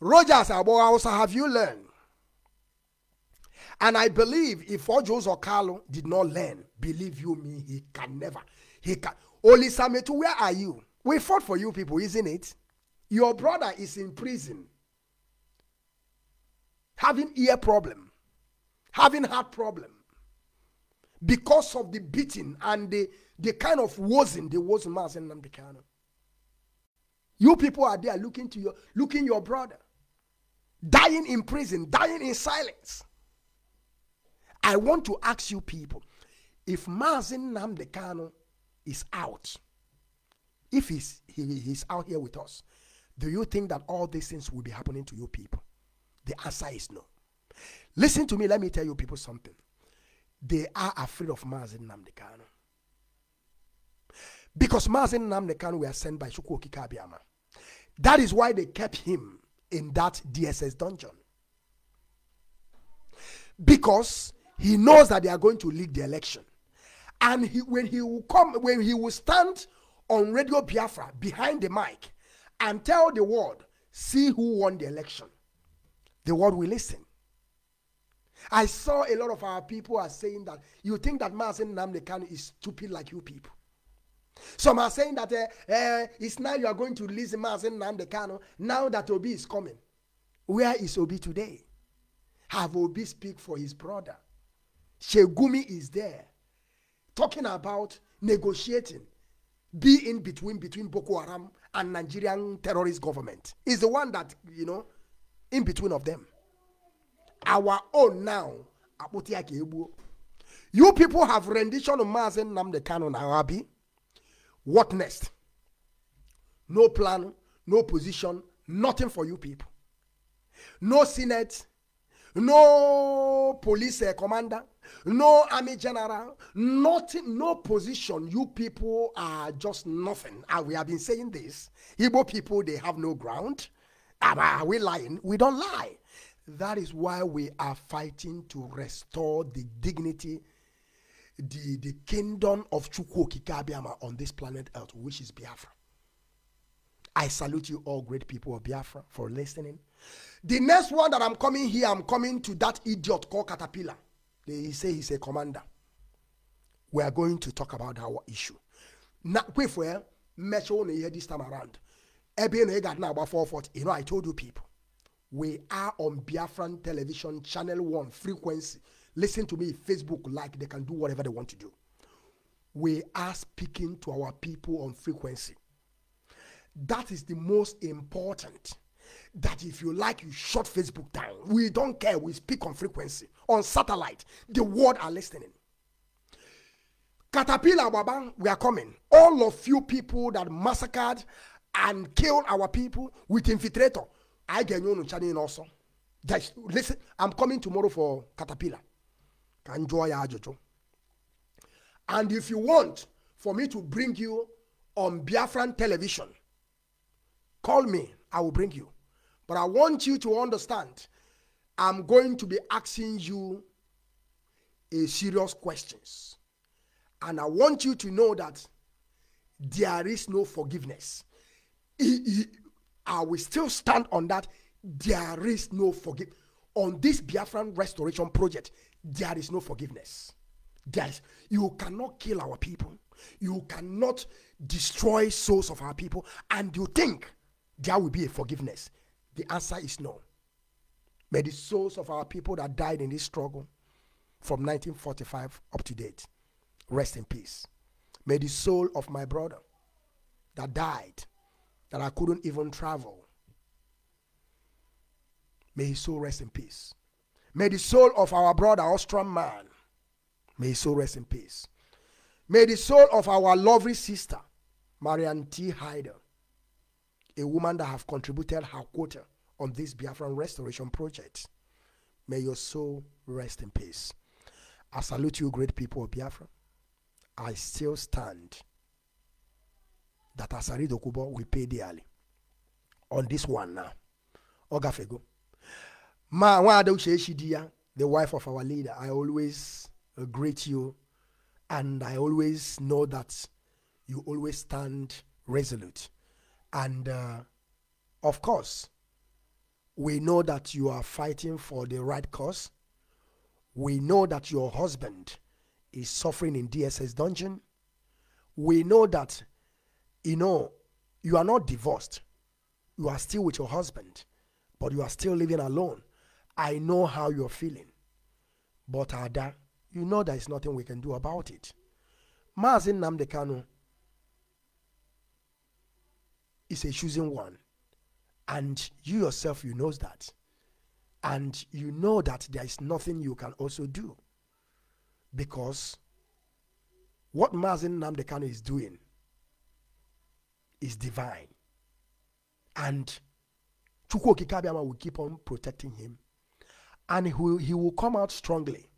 Rogers also have you learned? And I believe if Orji Uzor Kalu did not learn, believe you me, he can never. He can. Olisa Metuh, where are you? We fought for you people, isn't it? Your brother is in prison, having ear problem, having heart problem, because of the beating and the, the kind of wasn't the wasn't mass in Namdekano. You people are there looking to your looking your brother, dying in prison, dying in silence. I want to ask you people if Mazi Nnamdi Kanu is out, if he's, he, he's out here with us, do you think that all these things will be happening to you people? The answer is no. Listen to me, let me tell you people something. They are afraid of Mazi Nnamdi Kanu. Because Mazi Nnamdi Kanu were sent by Chukwu Okike Abiama. That is why they kept him in that DSS dungeon. Because he knows that they are going to leak the election. And he, when he will come, when he will stand on Radio Biafra behind the mic and tell the world, see who won the election, the world will listen. I saw a lot of our people are saying that you think that Mazi Nnamdi Kanu is stupid like you people. Some are saying that uh, uh, it's now you are going to release Mazi Nnamdi Kanu now that Obi is coming. Where is Obi today? Have Obi speak for his brother? Shegumi is there talking about negotiating, be in between between Boko Haram and Nigerian terrorist government. Is the one that you know, in between of them. Our own now, you people have rendition of Mazen Namde Kano Arabi. What next? No plan, no position, nothing for you people. No Senate, no police uh, commander, no army general, nothing, no position. You people are just nothing. We have been saying this. Igbo people, they have no ground. Are we lying? We don't lie. That is why we are fighting to restore the dignity, the, the kingdom of Chukwu Okike Abiama on this planet Earth, which is Biafra. I salute you all great people of Biafra for listening. The next one that I'm coming here, I'm coming to that idiot called Caterpillar. They say he's a commander. We are going to talk about our issue. Now, for Metro here this time around. Ebe got now about 440. You know, I told you people. We are on Biafran television, channel one, frequency. Listen to me, Facebook, like they can do whatever they want to do. We are speaking to our people on frequency. That is the most important. That if you like, you shut Facebook down. We don't care. We speak on frequency, on satellite. The world are listening. Caterpillar, we are coming. All of you people that massacred and killed our people with infiltrator. I get you on channel also. Just listen, I'm coming tomorrow for Caterpillar. Enjoy Jojo. And if you want for me to bring you on Biafran television, call me. I will bring you. But I want you to understand, I'm going to be asking you a serious questions. And I want you to know that there is no forgiveness. I will still stand on that. There is no forgiveness. On this Biafran restoration project, there is no forgiveness. There is, you cannot kill our people. You cannot destroy souls of our people. And you think there will be a forgiveness. The answer is no. May the souls of our people that died in this struggle from 1945 up to date rest in peace. May the soul of my brother that died, that I couldn't even travel, may his soul rest in peace. May the soul of our brother, Austrian man, may his soul rest in peace. May the soul of our lovely sister, Marianne T. Hyder, a woman that have contributed her quota on this Biafran restoration project, may your soul rest in peace. I salute you, great people of Biafra. I still stand that Asari Dokubo will pay dearly on this one now. Ogafego. Ma the wife of our leader, I always greet you and I always know that you always stand resolute. And uh, of course, we know that you are fighting for the right cause. We know that your husband is suffering in DSS dungeon. We know that, you know, you are not divorced. You are still with your husband, but you are still living alone. I know how you're feeling. But Ada, you know there is nothing we can do about it. Mazi Nnamdi Kanu is a choosing one. And you yourself, you knows that. And you know that there is nothing you can also do. Because what Mazi Nnamdi Kanu is doing is divine. And Chukwu Okike Abiama will keep on protecting him. And he will, he will come out strongly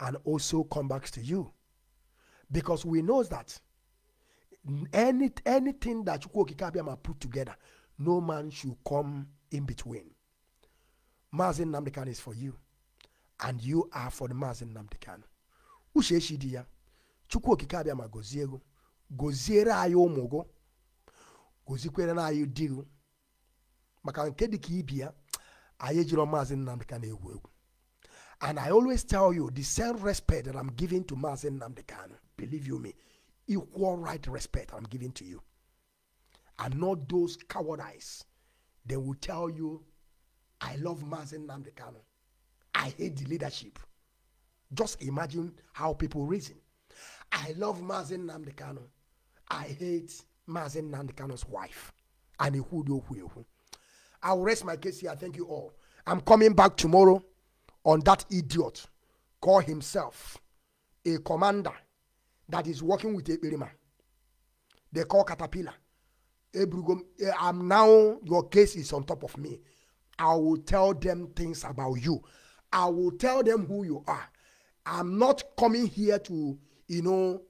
and also come back to you. Because we know that any, anything that Chukwu Okike Abiama put together, no man should come in between. Mazi Nnamdi Kanu is for you, and you are for the Mazi Nnamdi Kanu. Uche eshidi ya, Chukwu okike abịa ma gozie ego, goziere anyị ụmụ go, gozikwere anyị di go, maka Mazi Nnamdi Kanu. And I always tell you the same respect that I'm giving to Mazi Nnamdi Kanu, believe you me, equal right respect I'm giving to you. And not those cowardice. They will tell you, I love Mazin Namdekano. I hate the leadership. Just imagine how people reason. I love Mazin Namdekano. I hate Mazin Namdekano's wife. And I will rest my case here. Thank you all. I'm coming back tomorrow on that idiot call himself a commander that is working with a. They call Caterpillar. Eh, eh, I'm now, your case is on top of me. I will tell them things about you. I will tell them who you are. I'm not coming here to, you know,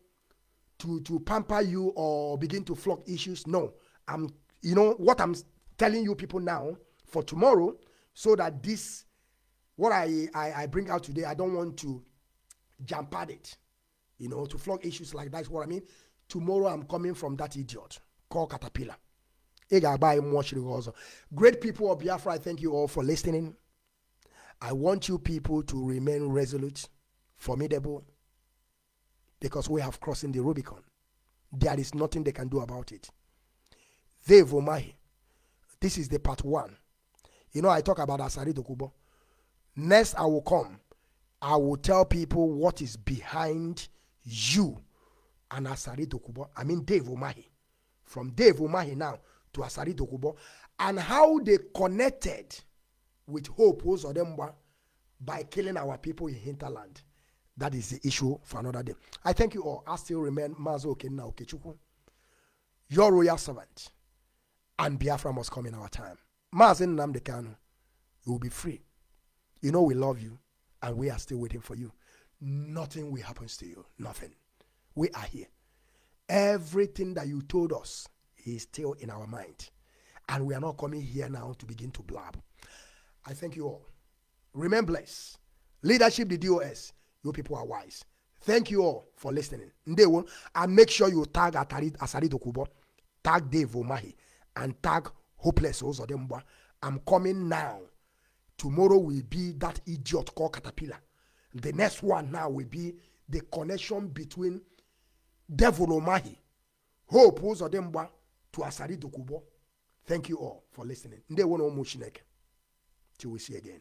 to, to pamper you or begin to flog issues. No. I'm, you know, what I'm telling you people now for tomorrow, so that this, what I, I, I bring out today, I don't want to jump at it. You know, to flog issues like that is what I mean. Tomorrow I'm coming from that idiot called Caterpillar. great people of biafra i thank you all for listening i want you people to remain resolute formidable because we have crossing the rubicon there is nothing they can do about it Dave Umahi. This is the part one. You know, I talk about Asari Dokubo. Next, I will come. I will tell people what is behind you and Asari Dokubo. I mean, Dave Umahi. From Dave Umahi now to Asari Dokubo. And how they connected with Hope Uzodimma by killing our people in hinterland. That is the issue for another day. I thank you all. I still remain Mazo Okenna Okechukwu, your royal servant and Biafra must come in our time. Mazi Nnamdi Kanu, you will be free. You know we love you, and we are still waiting for you. Nothing will happen to you. Nothing. We are here. Everything that you told us is still in our mind. And we are not coming here now to begin to blab. I thank you all. Remain blessed. Leadership, the DOS, you people are wise. Thank you all for listening. Ndewo, and make sure you tag Atari, Asari Dokubo, tag Dave Umahi, and tag Hopeless Uzodimma. I'm coming now. Tomorrow will be that idiot called Caterpillar. The next one now will be the connection between Devil Omahi, Hope Ozodemba to Asari. Thank you all for listening. Ndewo no Till we see again.